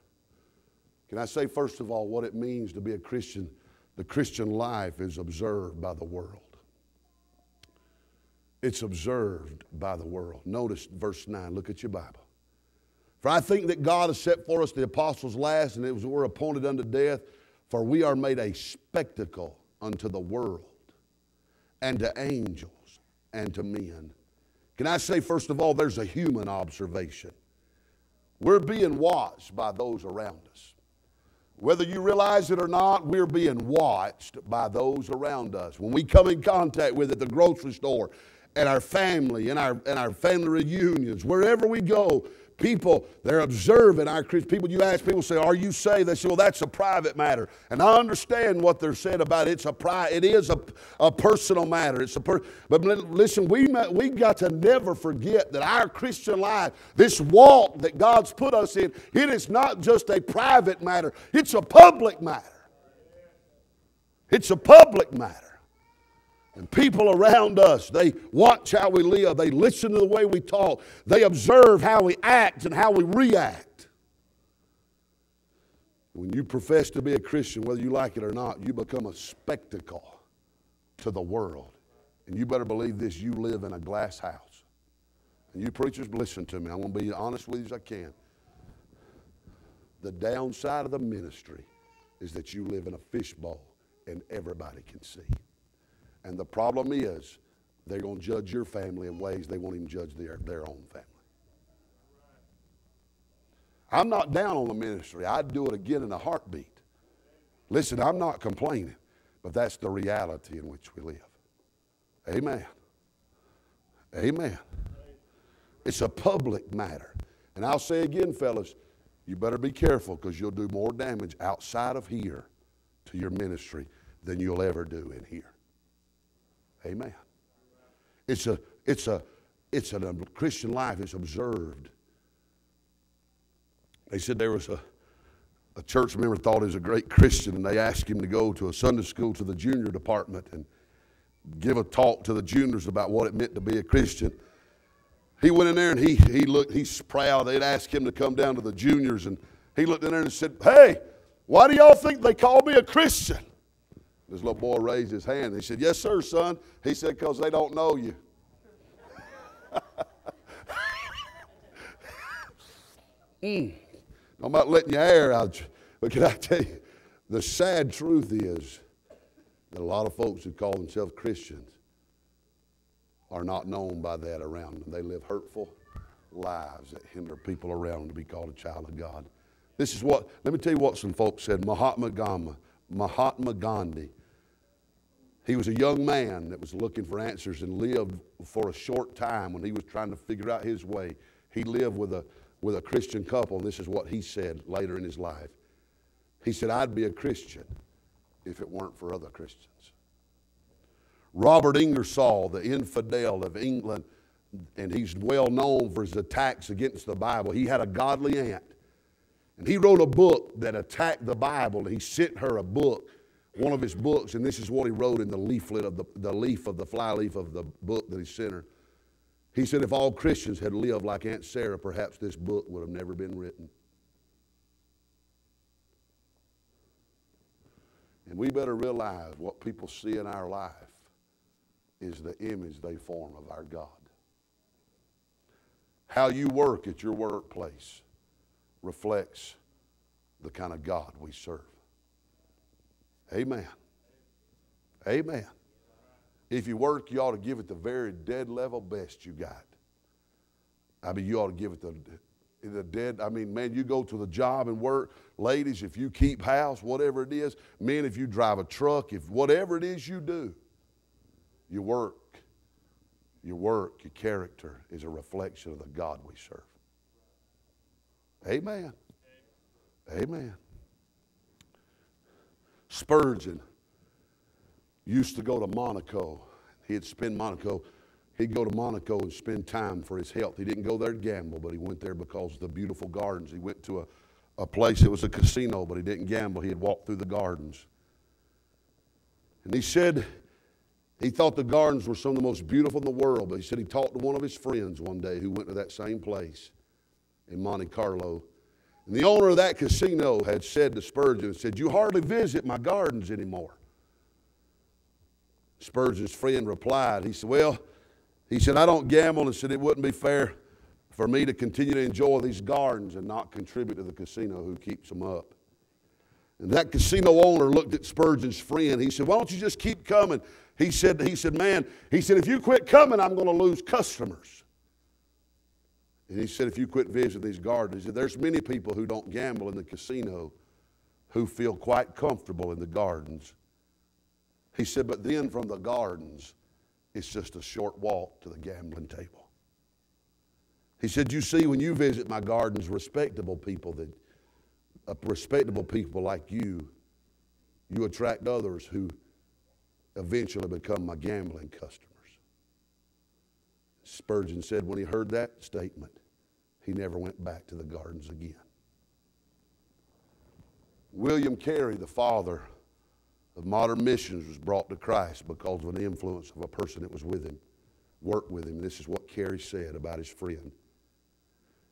Speaker 1: Can I say, first of all, what it means to be a Christian? The Christian life is observed by the world. It's observed by the world. Notice verse 9. Look at your Bible. For I think that God has set for us the apostles' last, and it was we're appointed unto death, for we are made a spectacle unto the world, and to angels, and to men. Can I say, first of all, there's a human observation. We're being watched by those around us. Whether you realize it or not, we're being watched by those around us. When we come in contact with at the grocery store, at our family, in our, in our family reunions, wherever we go, people, they're observing our Christian. People, you ask people, say, Are you saved? They say, Well, that's a private matter. And I understand what they're saying about it. It's a pri- it is a, a personal matter. It's a per- but listen, we, we've got to never forget that our Christian life, this walk that God's put us in, it is not just a private matter, it's a public matter. It's a public matter. And people around us, they watch how we live. They listen to the way we talk. They observe how we act and how we react. When you profess to be a Christian, whether you like it or not, you become a spectacle to the world. And you better believe this you live in a glass house. And you preachers, listen to me. I want to be honest with you as I can. The downside of the ministry is that you live in a fishbowl and everybody can see. And the problem is, they're going to judge your family in ways they won't even judge their, their own family. I'm not down on the ministry. I'd do it again in a heartbeat. Listen, I'm not complaining, but that's the reality in which we live. Amen. Amen. It's a public matter. And I'll say again, fellas, you better be careful because you'll do more damage outside of here to your ministry than you'll ever do in here. Amen. It's a, it's a, it's a Christian life is observed. They said there was a, a church member thought he was a great Christian, and they asked him to go to a Sunday school to the junior department and give a talk to the juniors about what it meant to be a Christian. He went in there and he, he looked, he's proud. They'd asked him to come down to the juniors, and he looked in there and said, Hey, why do y'all think they call me a Christian? This little boy raised his hand. He said, Yes, sir, son. He said, Because they don't know you. mm. I'm about letting you air out. But can I tell you, the sad truth is that a lot of folks who call themselves Christians are not known by that around them. They live hurtful lives that hinder people around them to be called a child of God. This is what, let me tell you what some folks said. Mahatma Gandhi, Mahatma Gandhi, he was a young man that was looking for answers and lived for a short time when he was trying to figure out his way. He lived with a, with a Christian couple, and this is what he said later in his life. He said, I'd be a Christian if it weren't for other Christians. Robert Ingersoll, the infidel of England, and he's well known for his attacks against the Bible. He had a godly aunt, and he wrote a book that attacked the Bible. He sent her a book, one of his books, and this is what he wrote in the leaflet of the, the leaf of the flyleaf of the book that he sent her. He said, if all Christians had lived like Aunt Sarah, perhaps this book would have never been written. And we better realize what people see in our life is the image they form of our God. How you work at your workplace reflects the kind of God we serve. Amen. Amen. If you work, you ought to give it the very dead level best you got. I mean, you ought to give it the, the dead. I mean, man, you go to the job and work. Ladies, if you keep house, whatever it is. Men, if you drive a truck, if whatever it is you do, your work, your work, your character is a reflection of the God we serve. Amen. Amen. Spurgeon used to go to Monaco. He'd spend Monaco. He'd go to Monaco and spend time for his health. He didn't go there to gamble, but he went there because of the beautiful gardens. He went to a, a place it was a casino, but he didn't gamble. He had walked through the gardens. And he said he thought the gardens were some of the most beautiful in the world, but he said he talked to one of his friends one day who went to that same place in Monte Carlo. And the owner of that casino had said to Spurgeon, said, You hardly visit my gardens anymore. Spurgeon's friend replied, He said, Well, he said, I don't gamble, and said it wouldn't be fair for me to continue to enjoy these gardens and not contribute to the casino who keeps them up. And that casino owner looked at Spurgeon's friend. He said, Why don't you just keep coming? He said, he said, man, he said, if you quit coming, I'm going to lose customers. And he said, if you quit visiting these gardens, said, there's many people who don't gamble in the casino who feel quite comfortable in the gardens. He said, but then from the gardens, it's just a short walk to the gambling table. He said, you see, when you visit my gardens, respectable people that, uh, respectable people like you, you attract others who eventually become my gambling customers. Spurgeon said when he heard that statement, he never went back to the gardens again. William Carey, the father of modern missions, was brought to Christ because of an influence of a person that was with him, worked with him. This is what Carey said about his friend.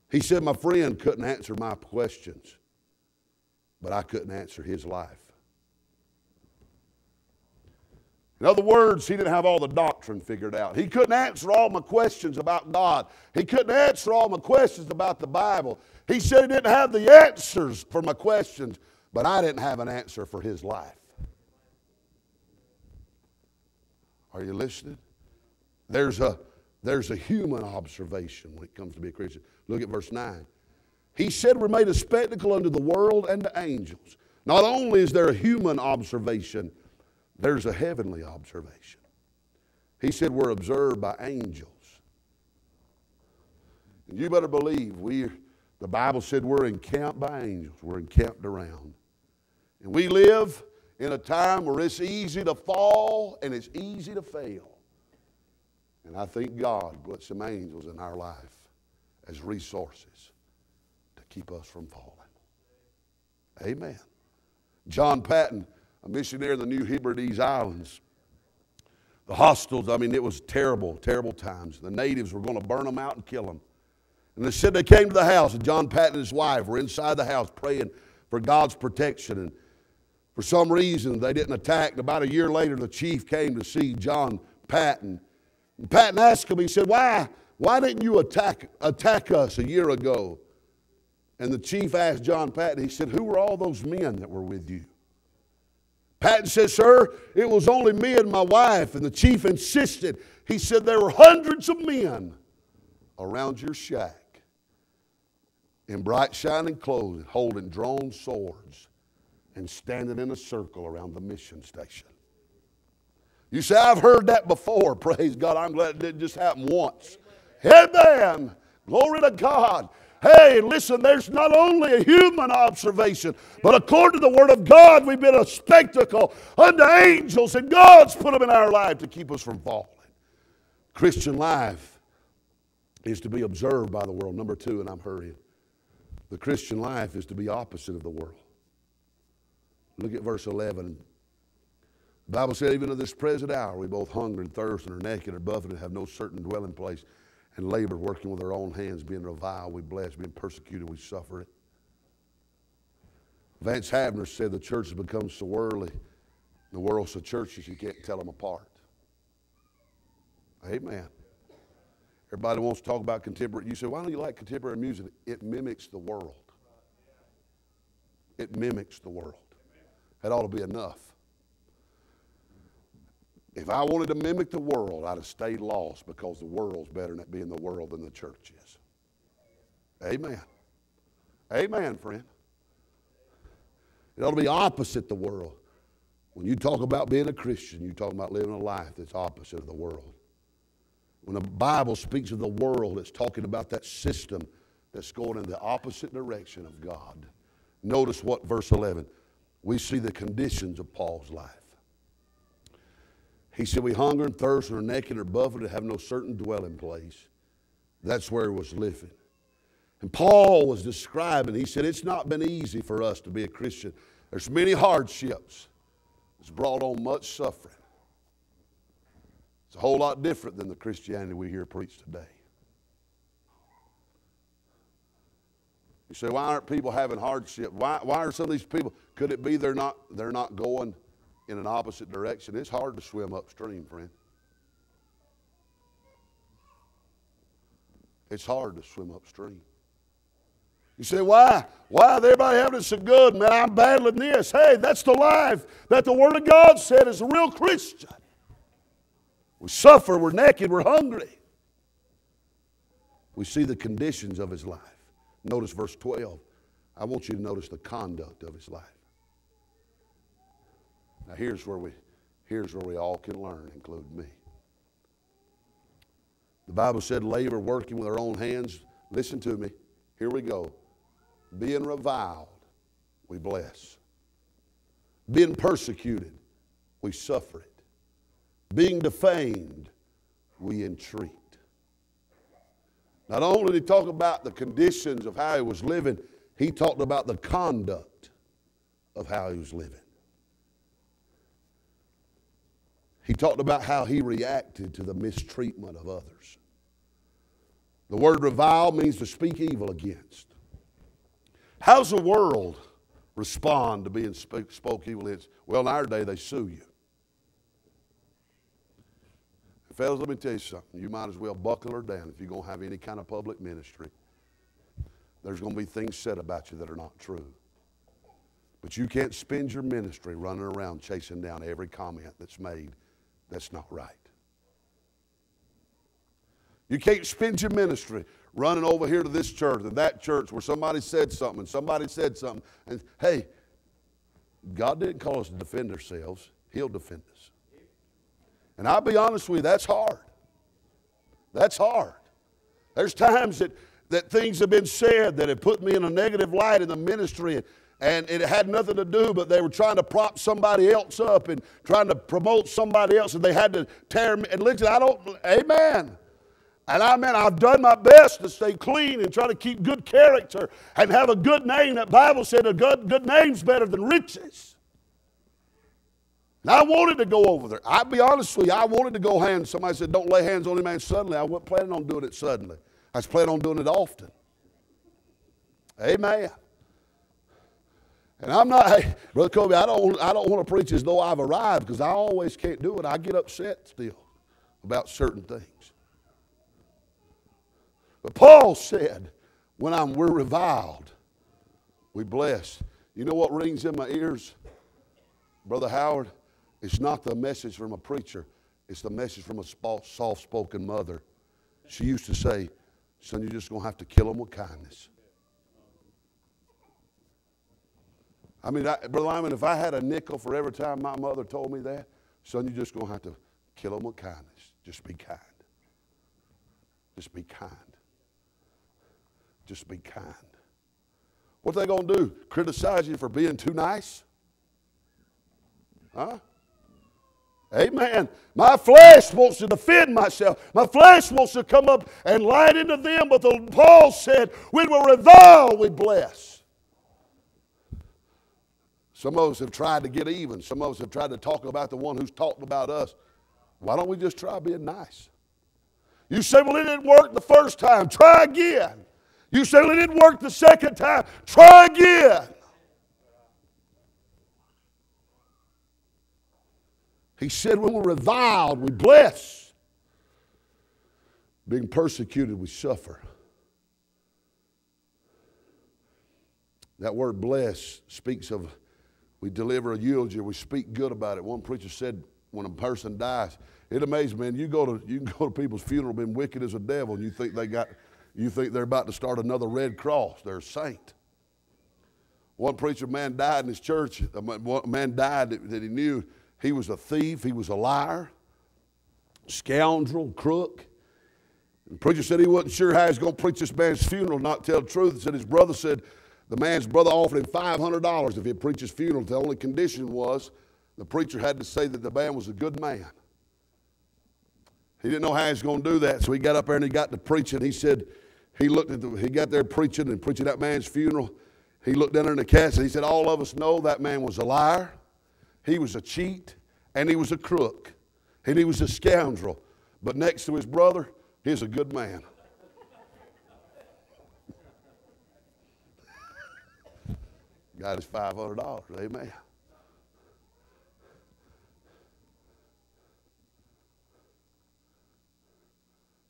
Speaker 1: He said, My friend couldn't answer my questions, but I couldn't answer his life. In other words, he didn't have all the doctrine figured out. He couldn't answer all my questions about God. He couldn't answer all my questions about the Bible. He said he didn't have the answers for my questions, but I didn't have an answer for his life. Are you listening? There's a, there's a human observation when it comes to be a Christian. Look at verse 9. He said we're made a spectacle unto the world and to angels. Not only is there a human observation, there's a heavenly observation. He said we're observed by angels. And you better believe we the Bible said we're encamped by angels. We're encamped around. And we live in a time where it's easy to fall and it's easy to fail. And I think God put some angels in our life as resources to keep us from falling. Amen. John Paton, a missionary in the New Hebrides Islands, the hostiles, I mean, it was terrible, terrible times. The natives were going to burn them out and kill them. And they said they came to the house, and John Paton and his wife were inside the house praying for God's protection. And for some reason, they didn't attack. And about a year later, the chief came to see John Paton. And Paton asked him, he said, Why, why didn't you attack, attack us a year ago? And the chief asked John Paton, he said, Who were all those men that were with you? Paton says, Sir, it was only me and my wife. And the chief insisted. He said, There were hundreds of men around your shack in bright shining clothes, holding drawn swords and standing in a circle around the mission station. You say, I've heard that before. Praise God. I'm glad it didn't just happen once. Amen. Glory to God. Hey, listen, there's not only a human observation, but according to the Word of God, we've been a spectacle unto angels, and God's put them in our life to keep us from falling. Christian life is to be observed by the world. Number two, and I'm hurrying. The Christian life is to be opposite of the world. Look at verse 11. The Bible said, even at this present hour, we both hunger and thirst and are naked or buffeted, and have no certain dwelling place, and labor, working with our own hands, being reviled, we bless, being persecuted, we suffer it. Vance Havner said the church has become so worldly, the world's so churches, you can't tell them apart. Amen. Everybody wants to talk about contemporary. You say, why don't you like contemporary music? It mimics the world. It mimics the world. That ought to be enough. If I wanted to mimic the world, I'd have stayed lost because the world's better at being the world than the church is. Amen. Amen, friend. It ought to be opposite the world. When you talk about being a Christian, you talk about living a life that's opposite of the world. When the Bible speaks of the world, it's talking about that system that's going in the opposite direction of God. Notice what verse 11, we see the conditions of Paul's life. He said, We hunger and thirst and are naked and are buffeted, have no certain dwelling place. That's where he was living. And Paul was describing, he said, It's not been easy for us to be a Christian. There's many hardships. It's brought on much suffering. It's a whole lot different than the Christianity we hear preached today. You say, why aren't people having hardship? Why, why are some of these people, could it be they're not, they're not going in an opposite direction? It's hard to swim upstream, friend. It's hard to swim upstream. You say, why? Why is everybody having it so good? Man, I'm battling this. Hey, that's the life that the Word of God said is a real Christian. We suffer, we're naked, we're hungry. We see the conditions of his life. Notice verse 12. I want you to notice the conduct of his life. Now here's where we here's where we all can learn, including me. The Bible said labor working with our own hands. Listen to me. Here we go. Being reviled, we bless. Being persecuted, we suffer it. Being defamed, we entreat. Not only did he talk about the conditions of how he was living, he talked about the conduct of how he was living. He talked about how he reacted to the mistreatment of others. The word revile means to speak evil against. How's the world respond to being spoke, spoke evil against? Well, in our day, they sue you. Fellas, let me tell you something. You might as well buckle her down if you're going to have any kind of public ministry. There's going to be things said about you that are not true. But you can't spend your ministry running around chasing down every comment that's made that's not right. You can't spend your ministry running over here to this church and that church where somebody said something and somebody said something. And hey, God didn't call us to defend ourselves, He'll defend us. And I'll be honest with you, that's hard. That's hard. There's times that, that things have been said that have put me in a negative light in the ministry, and, and it had nothing to do, but they were trying to prop somebody else up and trying to promote somebody else, and they had to tear me. And listen, I don't, amen. And I mean, I've done my best to stay clean and try to keep good character and have a good name. That Bible said a good, good name's better than riches. And I wanted to go over there. I'll be honest with you, I wanted to go hands. Somebody said, don't lay hands on any man suddenly. I wasn't planning on doing it suddenly. I was planning on doing it often. Amen. And I'm not, hey, Brother Kobe, I don't, I don't want to preach as though I've arrived because I always can't do it. I get upset still about certain things. But Paul said, when I'm, we're reviled, we bless. You know what rings in my ears, Brother Howard? It's not the message from a preacher, it's the message from a soft spoken mother. She used to say, Son, you're just going to have to kill them with kindness. I mean, I, Brother Lyman, if I had a nickel for every time my mother told me that, son, you're just going to have to kill them with kindness. Just be kind. Just be kind. Just be kind. What are they going to do? Criticize you for being too nice? Huh? Amen. My flesh wants to defend myself. My flesh wants to come up and light into them. But the, Paul said, when we revile, we bless. Some of us have tried to get even. Some of us have tried to talk about the one who's talked about us. Why don't we just try being nice? You say, well, it didn't work the first time. Try again. You say, well, it didn't work the second time. Try again. He said, when we're reviled, we bless. Being persecuted, we suffer. That word bless speaks of we deliver a eulogy, we speak good about it. One preacher said when a person dies, it amazes me, man, you go to you can go to people's funeral being wicked as a devil, and you think they got you think they're about to start another Red Cross. They're a saint. One preacher man died in his church. A man died that he knew he was a thief, he was a liar, scoundrel, crook. And the preacher said he wasn't sure how he was going to preach this man's funeral, not tell the truth. He said his brother said the man's brother offered him $500 if he'd preach his funeral. The only condition was the preacher had to say that the man was a good man. He didn't know how he was going to do that, so he got up there and he got to preaching. He said, he looked at the, he got there preaching and preaching that man's funeral. He looked down in the casket. He said, All of us know that man was a liar. He was a cheat and he was a crook and he was a scoundrel. But next to his brother, he's a good man. Got his $500. Amen.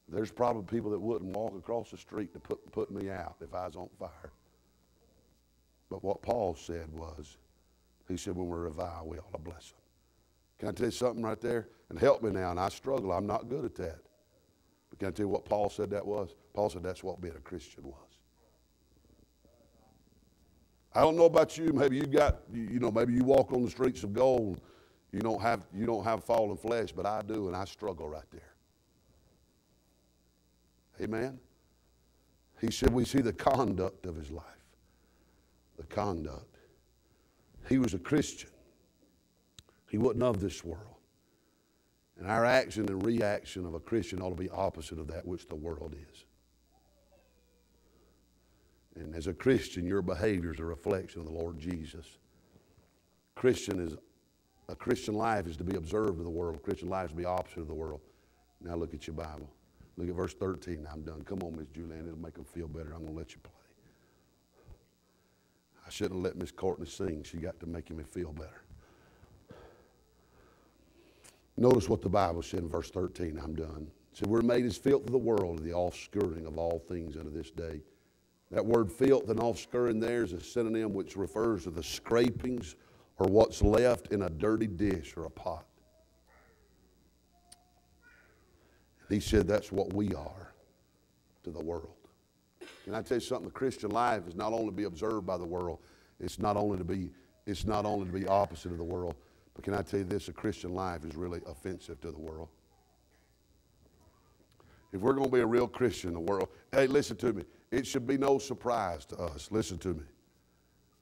Speaker 1: There's probably people that wouldn't walk across the street to put, put me out if I was on fire. But what Paul said was, he said, when we're reviled, we ought to bless them. Can I tell you something right there? And help me now, and I struggle. I'm not good at that. But can I tell you what Paul said that was? Paul said that's what being a Christian was. I don't know about you. Maybe you got, you know, maybe you walk on the streets of gold. You don't have, you don't have fallen flesh, but I do, and I struggle right there. Amen. He said we see the conduct of his life. The conduct. He was a Christian. He wasn't of this world. And our action and reaction of a Christian ought to be opposite of that which the world is. And as a Christian, your behavior is a reflection of the Lord Jesus. Christian is a Christian life is to be observed of the world. Christian life is to be opposite of the world. Now look at your Bible. Look at verse 13. I'm done. Come on, Miss Julianne. It'll make them feel better. I'm going to let you play. I shouldn't have let Miss Courtney sing. She got to making me feel better. Notice what the Bible said in verse 13. I'm done. It said, We're made as filth of the world, the offscouring of all things unto this day. That word filth and offscouring there is a synonym which refers to the scrapings or what's left in a dirty dish or a pot. He said that's what we are to the world. Can I tell you something? The Christian life is not only to be observed by the world, it's not only to be, it's not only to be opposite of the world, but can I tell you this? A Christian life is really offensive to the world. If we're going to be a real Christian in the world, hey, listen to me. It should be no surprise to us. Listen to me.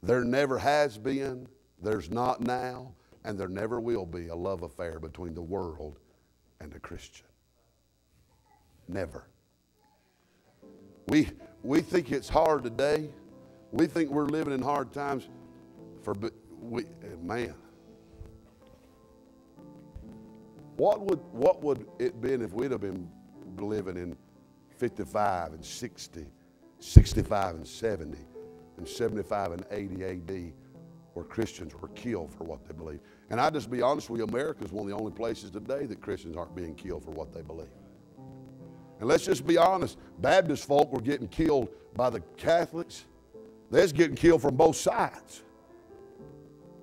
Speaker 1: There never has been, there's not now, and there never will be a love affair between the world and the Christian. Never. We, we think it's hard today. We think we're living in hard times. For we, man, what would what would it been if we'd have been living in 55 and 60, 65 and 70, and 75 and 80 AD, where Christians were killed for what they believe? And I just be honest with you, America is one of the only places today that Christians aren't being killed for what they believe. And let's just be honest, Baptist folk were getting killed by the Catholics. They're getting killed from both sides.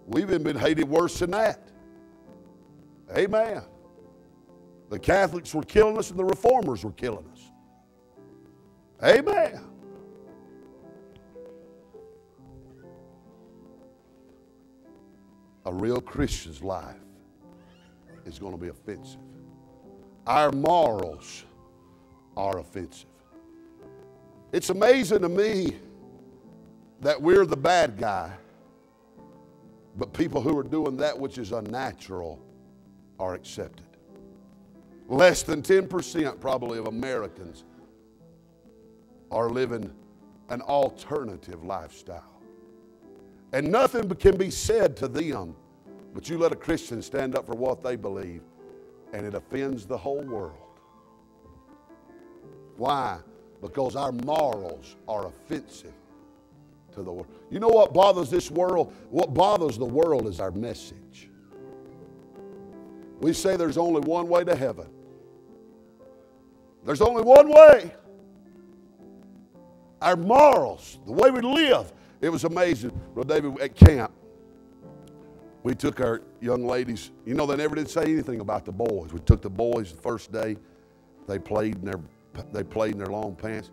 Speaker 1: We've even been hated worse than that. Amen. The Catholics were killing us and the reformers were killing us. Amen. A real Christian's life is going to be offensive. Our morals are offensive. It's amazing to me that we're the bad guy, but people who are doing that which is unnatural are accepted. Less than 10% probably of Americans are living an alternative lifestyle. And nothing can be said to them, but you let a Christian stand up for what they believe, and it offends the whole world. Why? Because our morals are offensive to the world. You know what bothers this world? What bothers the world is our message. We say there's only one way to heaven. There's only one way. Our morals, the way we live. It was amazing, Brother David, at camp. We took our young ladies, you know, they never did say anything about the boys. We took the boys the first day, they played in their, they played in their long pants.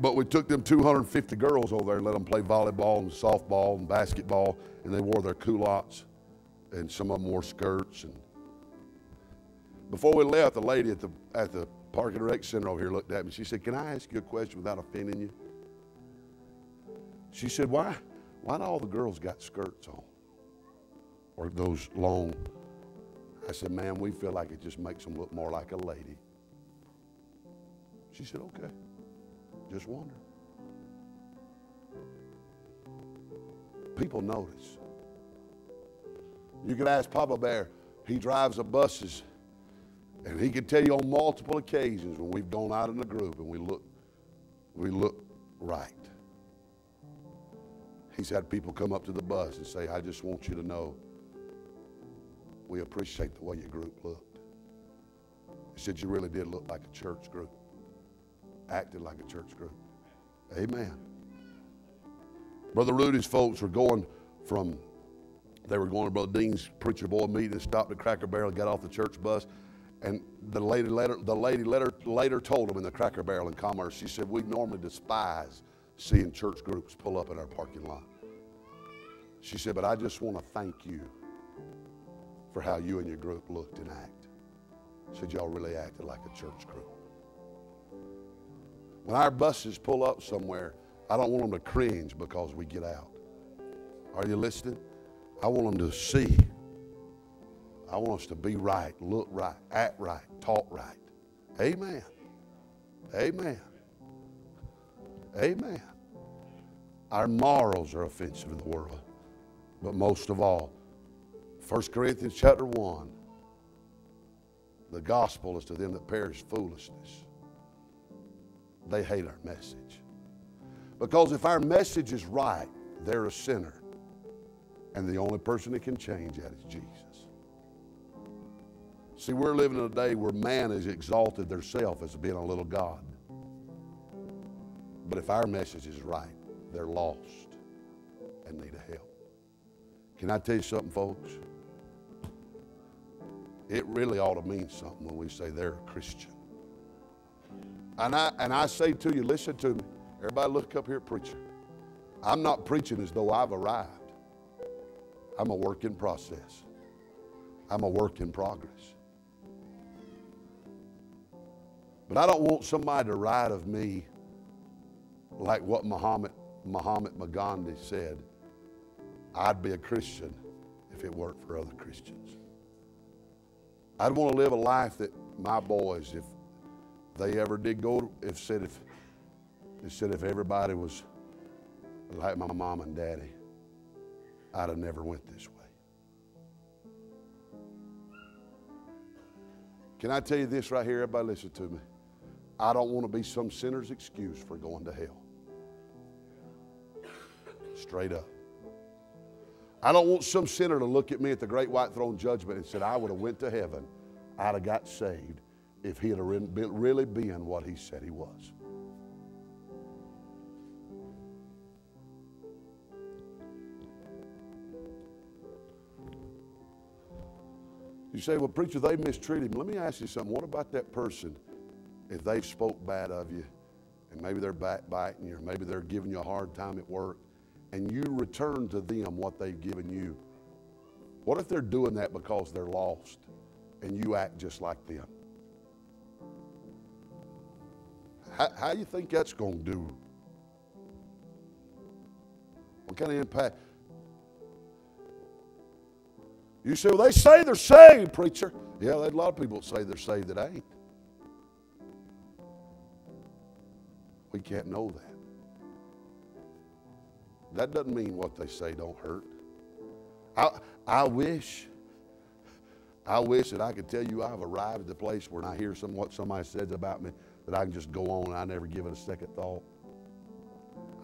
Speaker 1: But we took them 250 girls over there and let them play volleyball and softball and basketball, and they wore their culottes, and some of them wore skirts. And before we left, the lady at the at the Park and Rec Center over here looked at me. She said, Can I ask you a question without offending you? She said, Why, why do all the girls got skirts on? Or those long. I said, Ma'am, we feel like it just makes them look more like a lady. She said, Okay. Just wonder. People notice. You could ask Papa Bear, he drives the buses and he can tell you on multiple occasions when we've gone out in a group and we look, we look right. He's had people come up to the bus and say, I just want you to know we appreciate the way your group looked. He said, You really did look like a church group, acted like a church group. Amen. Brother Rudy's folks were going from, they were going to Brother Dean's preacher boy meeting, stopped at Cracker Barrel, got off the church bus, and the lady later, the lady later, later told them in the Cracker Barrel in Commerce, she said, we normally despise seeing church groups pull up in our parking lot. She said, but I just want to thank you for how you and your group looked and acted. She said, y'all really acted like a church group. When our buses pull up somewhere, I don't want them to cringe because we get out. Are you listening? I want them to see I want us to be right, look right, act right, talk right. Amen. Amen. Amen. Our morals are offensive in the world. But most of all, 1 Corinthians chapter 1, the gospel is to them that perish foolishness. They hate our message. Because if our message is right, they're a sinner. And the only person that can change that is Jesus. See, we're living in a day where man has exalted theirself as being a little God. But if our message is right, they're lost and need a help. Can I tell you something, folks? It really ought to mean something when we say they're a Christian. And I, and I say to you, listen to me. Everybody look up here, preacher. I'm not preaching as though I've arrived. I'm a work in process. I'm a work in progress. But I don't want somebody to write of me like what Muhammad, Muhammad Magandhi said. I'd be a Christian if it weren't for other Christians. I'd want to live a life that my boys, if they ever did go, if said if, if said if everybody was like my mom and daddy, I'd have never went this way. Can I tell you this right here? Everybody listen to me. I don't want to be some sinner's excuse for going to hell. Straight up. I don't want some sinner to look at me at the great white throne judgment and said, I would have went to heaven. I'd have got saved if he had really been what he said he was. You say, well, preacher, they mistreated him. Let me ask you something. What about that person if they've spoke bad of you and maybe they're backbiting you or maybe they're giving you a hard time at work and you return to them what they've given you? What if they're doing that because they're lost and you act just like them? How, how do you think that's going to do? What kind of impact? You say, well, they say they're saved, preacher. Yeah, a lot of people say they're saved that ain't. We can't know that. That doesn't mean what they say don't hurt. I, I wish, I wish that I could tell you I've arrived at the place where I hear some, what somebody says about me that I can just go on and I never give it a second thought.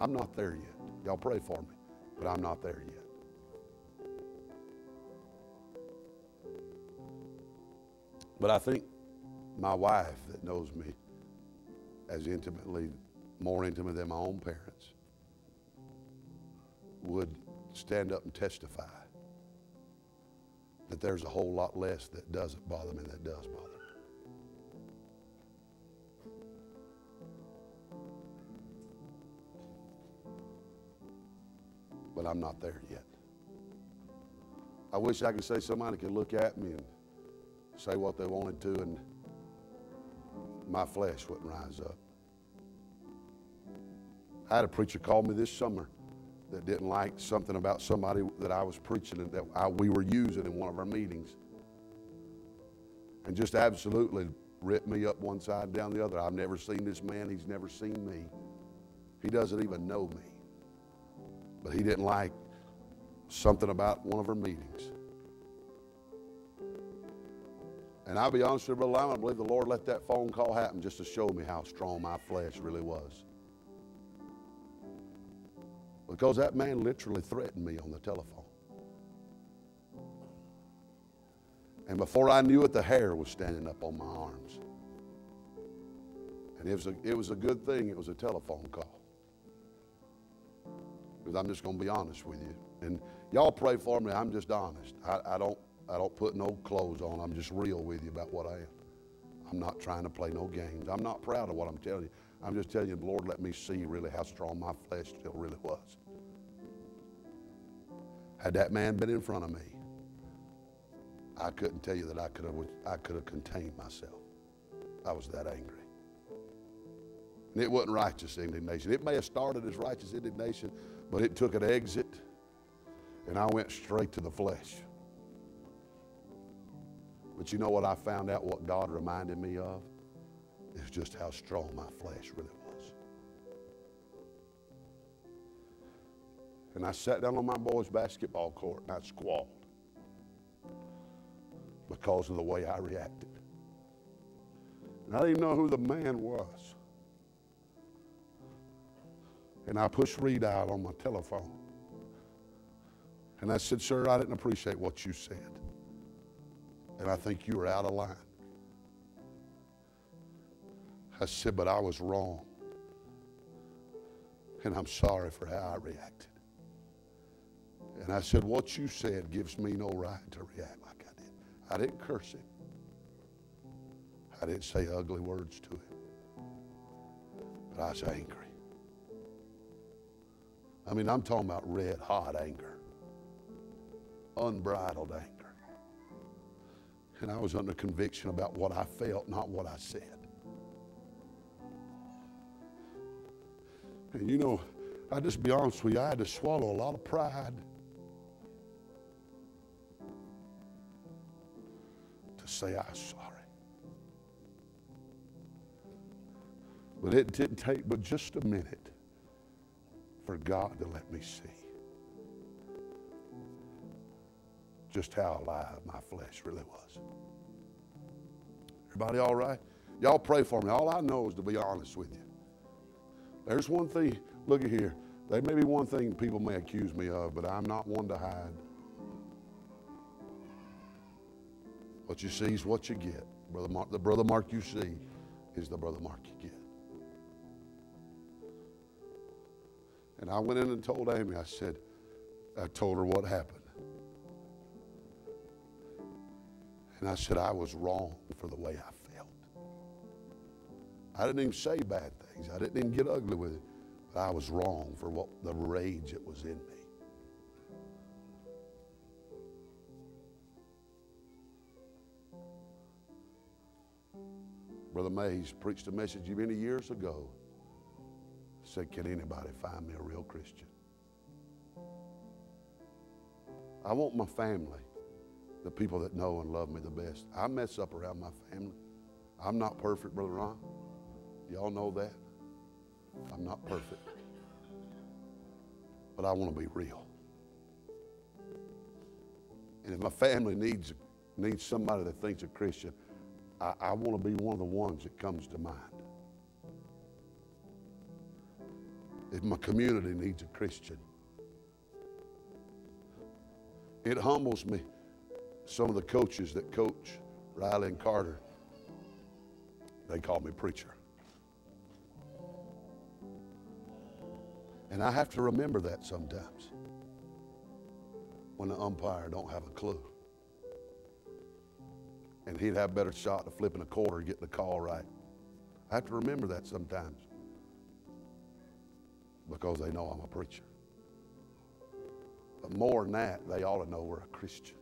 Speaker 1: I'm not there yet. Y'all pray for me, but I'm not there yet. But I think my wife that knows me as intimately, more intimate than my own parents, would stand up and testify that there's a whole lot less that doesn't bother me that does bother me. But I'm not there yet. I wish I could say somebody could look at me and say what they wanted to, and my flesh wouldn't rise up. I had a preacher call me this summer that didn't like something about somebody that I was preaching and that I, we were using in one of our meetings. And just absolutely ripped me up one side and down the other. I've never seen this man, he's never seen me. He doesn't even know me. But he didn't like something about one of our meetings. And I'll be honest with you, Brother Lyman, I believe the Lord let that phone call happen just to show me how strong my flesh really was. Because that man literally threatened me on the telephone. And before I knew it, the hair was standing up on my arms. And it was a, it was a good thing it was a telephone call. Because I'm just going to be honest with you. And y'all pray for me. I'm just honest. I, I don't I don't put no clothes on. I'm just real with you about what I am. I'm not trying to play no games. I'm not proud of what I'm telling you. I'm just telling you, the Lord let me see really how strong my flesh still really was. Had that man been in front of me, I couldn't tell you that I could have I could have contained myself. I was that angry. And it wasn't righteous indignation. It may have started as righteous indignation, but it took an exit, and I went straight to the flesh. But you know what I found out what God reminded me of? Is just how strong my flesh really was. And I sat down on my boys' basketball court and I squalled because of the way I reacted. And I didn't even know who the man was. And I pushed read out on my telephone. And I said, Sir, I didn't appreciate what you said and I think you were out of line. I said, but I was wrong. And I'm sorry for how I reacted. And I said, what you said gives me no right to react like I did. I didn't curse him. I didn't say ugly words to him. But I was angry. I mean, I'm talking about red hot anger, unbridled anger. And I was under conviction about what I felt, not what I said. And you know, I just be honest with you, I had to swallow a lot of pride to say I'm sorry. But it didn't take but just a minute for God to let me see just how alive my flesh really was. Everybody all right? Y'all pray for me. All I know is to be honest with you. There's one thing, look at here. There may be one thing people may accuse me of, but I'm not one to hide. What you see is what you get. Brother Mark, the brother Mark you see is the brother Mark you get. And I went in and told Amy, I said, I told her what happened. And I said, I was wrong for the way I felt. I didn't even say bad I didn't even get ugly with it. But I was wrong for what the rage that was in me. Brother Mays preached a message many years ago. Said, Can anybody find me a real Christian? I want my family, the people that know and love me the best. I mess up around my family. I'm not perfect, Brother Ron. Y'all know that. I'm not perfect. But I want to be real. And if my family needs, needs somebody that thinks a Christian, I, I want to be one of the ones that comes to mind. If my community needs a Christian, it humbles me. Some of the coaches that coach Riley and Carter, they call me preacher. And I have to remember that sometimes when the umpire don't have a clue. And he'd have a better shot of flipping a quarter, getting the call right. I have to remember that sometimes because they know I'm a preacher. But more than that, they ought to know we're a Christian.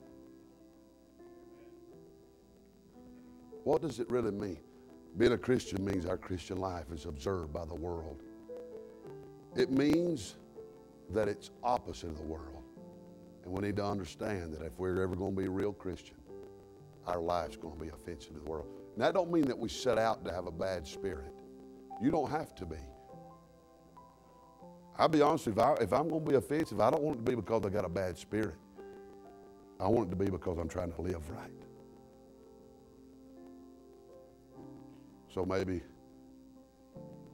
Speaker 1: What does it really mean? Being a Christian means our Christian life is observed by the world. It means that it's opposite of the world. And we need to understand that if we're ever going to be a real Christian, our life's going to be offensive to the world. And that don't mean that we set out to have a bad spirit. You don't have to be. I'll be honest, if, I, if I'm going to be offensive, I don't want it to be because I got a bad spirit. I want it to be because I'm trying to live right. So maybe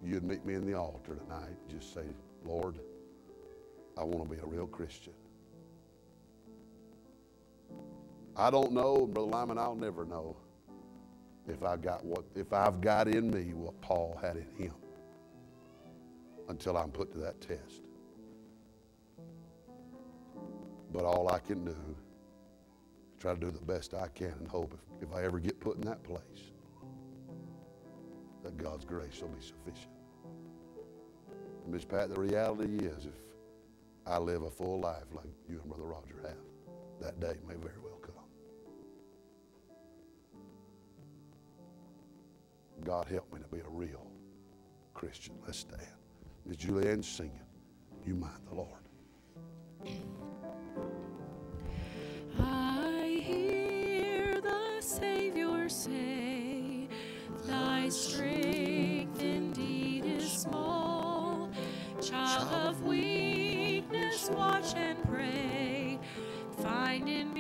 Speaker 1: you'd meet me in the altar tonight. Just say, Lord, I want to be a real Christian. I don't know, Brother Lyman, I'll never know if I got what if I've got in me what Paul had in him until I'm put to that test. But all I can do is try to do the best I can and hope if, if I ever get put in that place, that God's grace will be sufficient. Miss Pat, the reality is if I live a full life like you and Brother Roger have, that day may very well come. God help me to be a real Christian. Let's stand. Miss Julianne singing, You Mind the Lord.
Speaker 2: I hear the Savior say, Thy strength indeed is small. Child of weakness, watch and pray. Find in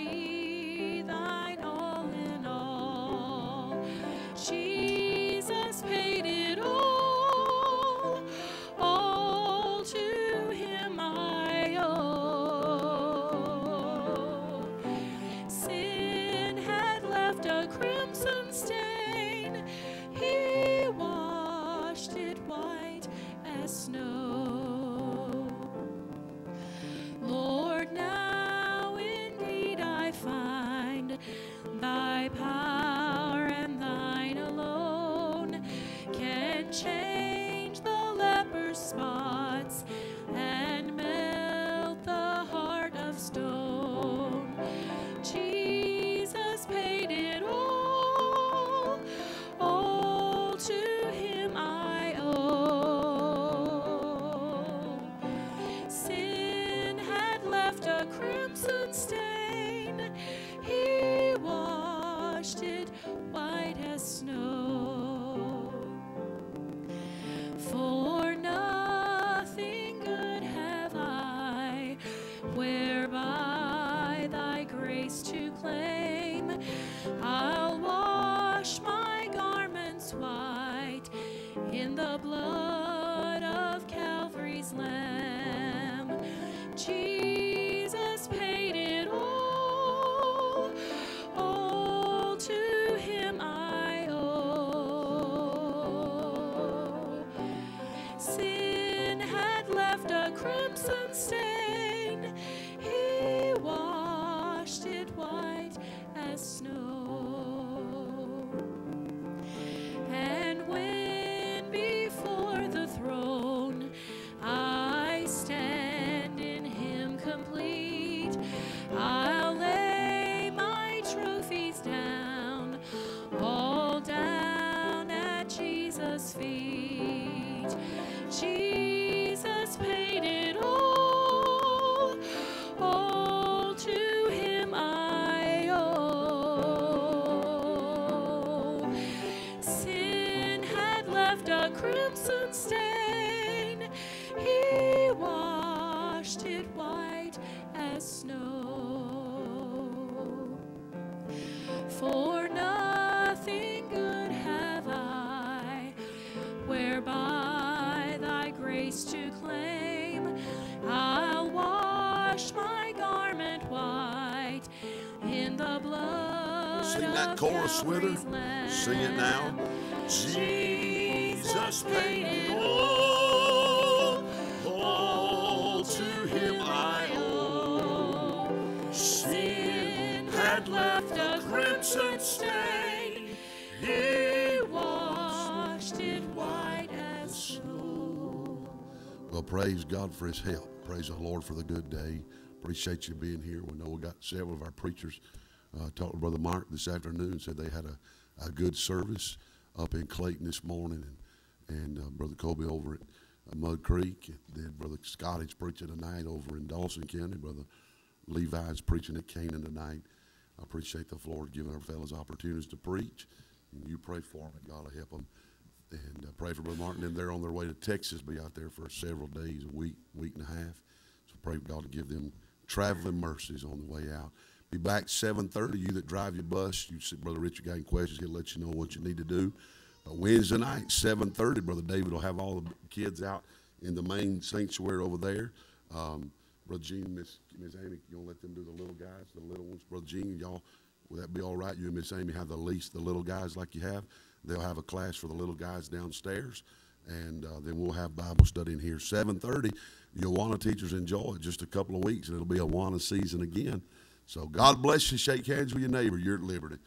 Speaker 2: crimson stain. He washed it white as snow. For nothing good have I, whereby thy grace to claim. I'll wash my garment white in the blood.
Speaker 3: Sing that chorus with her. Sing it now.
Speaker 2: Lamb.
Speaker 3: Jesus paid it all. All to him I owe. Sin had left a crimson stain. He
Speaker 2: washed it white as snow.
Speaker 1: Well, praise God for his help. Praise the Lord for the good day. Appreciate you being here. We know we got several of our preachers. Uh, talked with Brother Mark this afternoon, said they had a, a good service up in Clayton this morning, and, and uh, Brother Kobe over at uh, Mud Creek. Then Brother Scotty's preaching tonight over in Dawson County. Brother Levi's preaching at Canaan tonight. I appreciate the Lord giving our fellows opportunities to preach. And you pray for them, and God will help them. And uh, pray for Brother Martin. And they're on their way to Texas, be out there for several days, a week, week and a half. So pray God to give them traveling mercies on the way out. Be back 7.30. You that drive your bus, you see Brother Richard got any questions, he'll let you know what you need to do. But Wednesday night, 7.30, Brother David will have all the kids out in the main sanctuary over there. Um, Brother Gene, Miss Miss Amy, you gonna let them do the little guys, the little ones? Brother Gene, y'all, will that be all right? You and Miss Amy have the least the little guys like you have. They'll have a class for the little guys downstairs, and uh, then we'll have Bible study in here. 7:30. You'll want to teachers enjoy it. Just a couple of weeks, and it'll be a Awana season again. So God bless you. Shake hands with your neighbor. You're at liberty.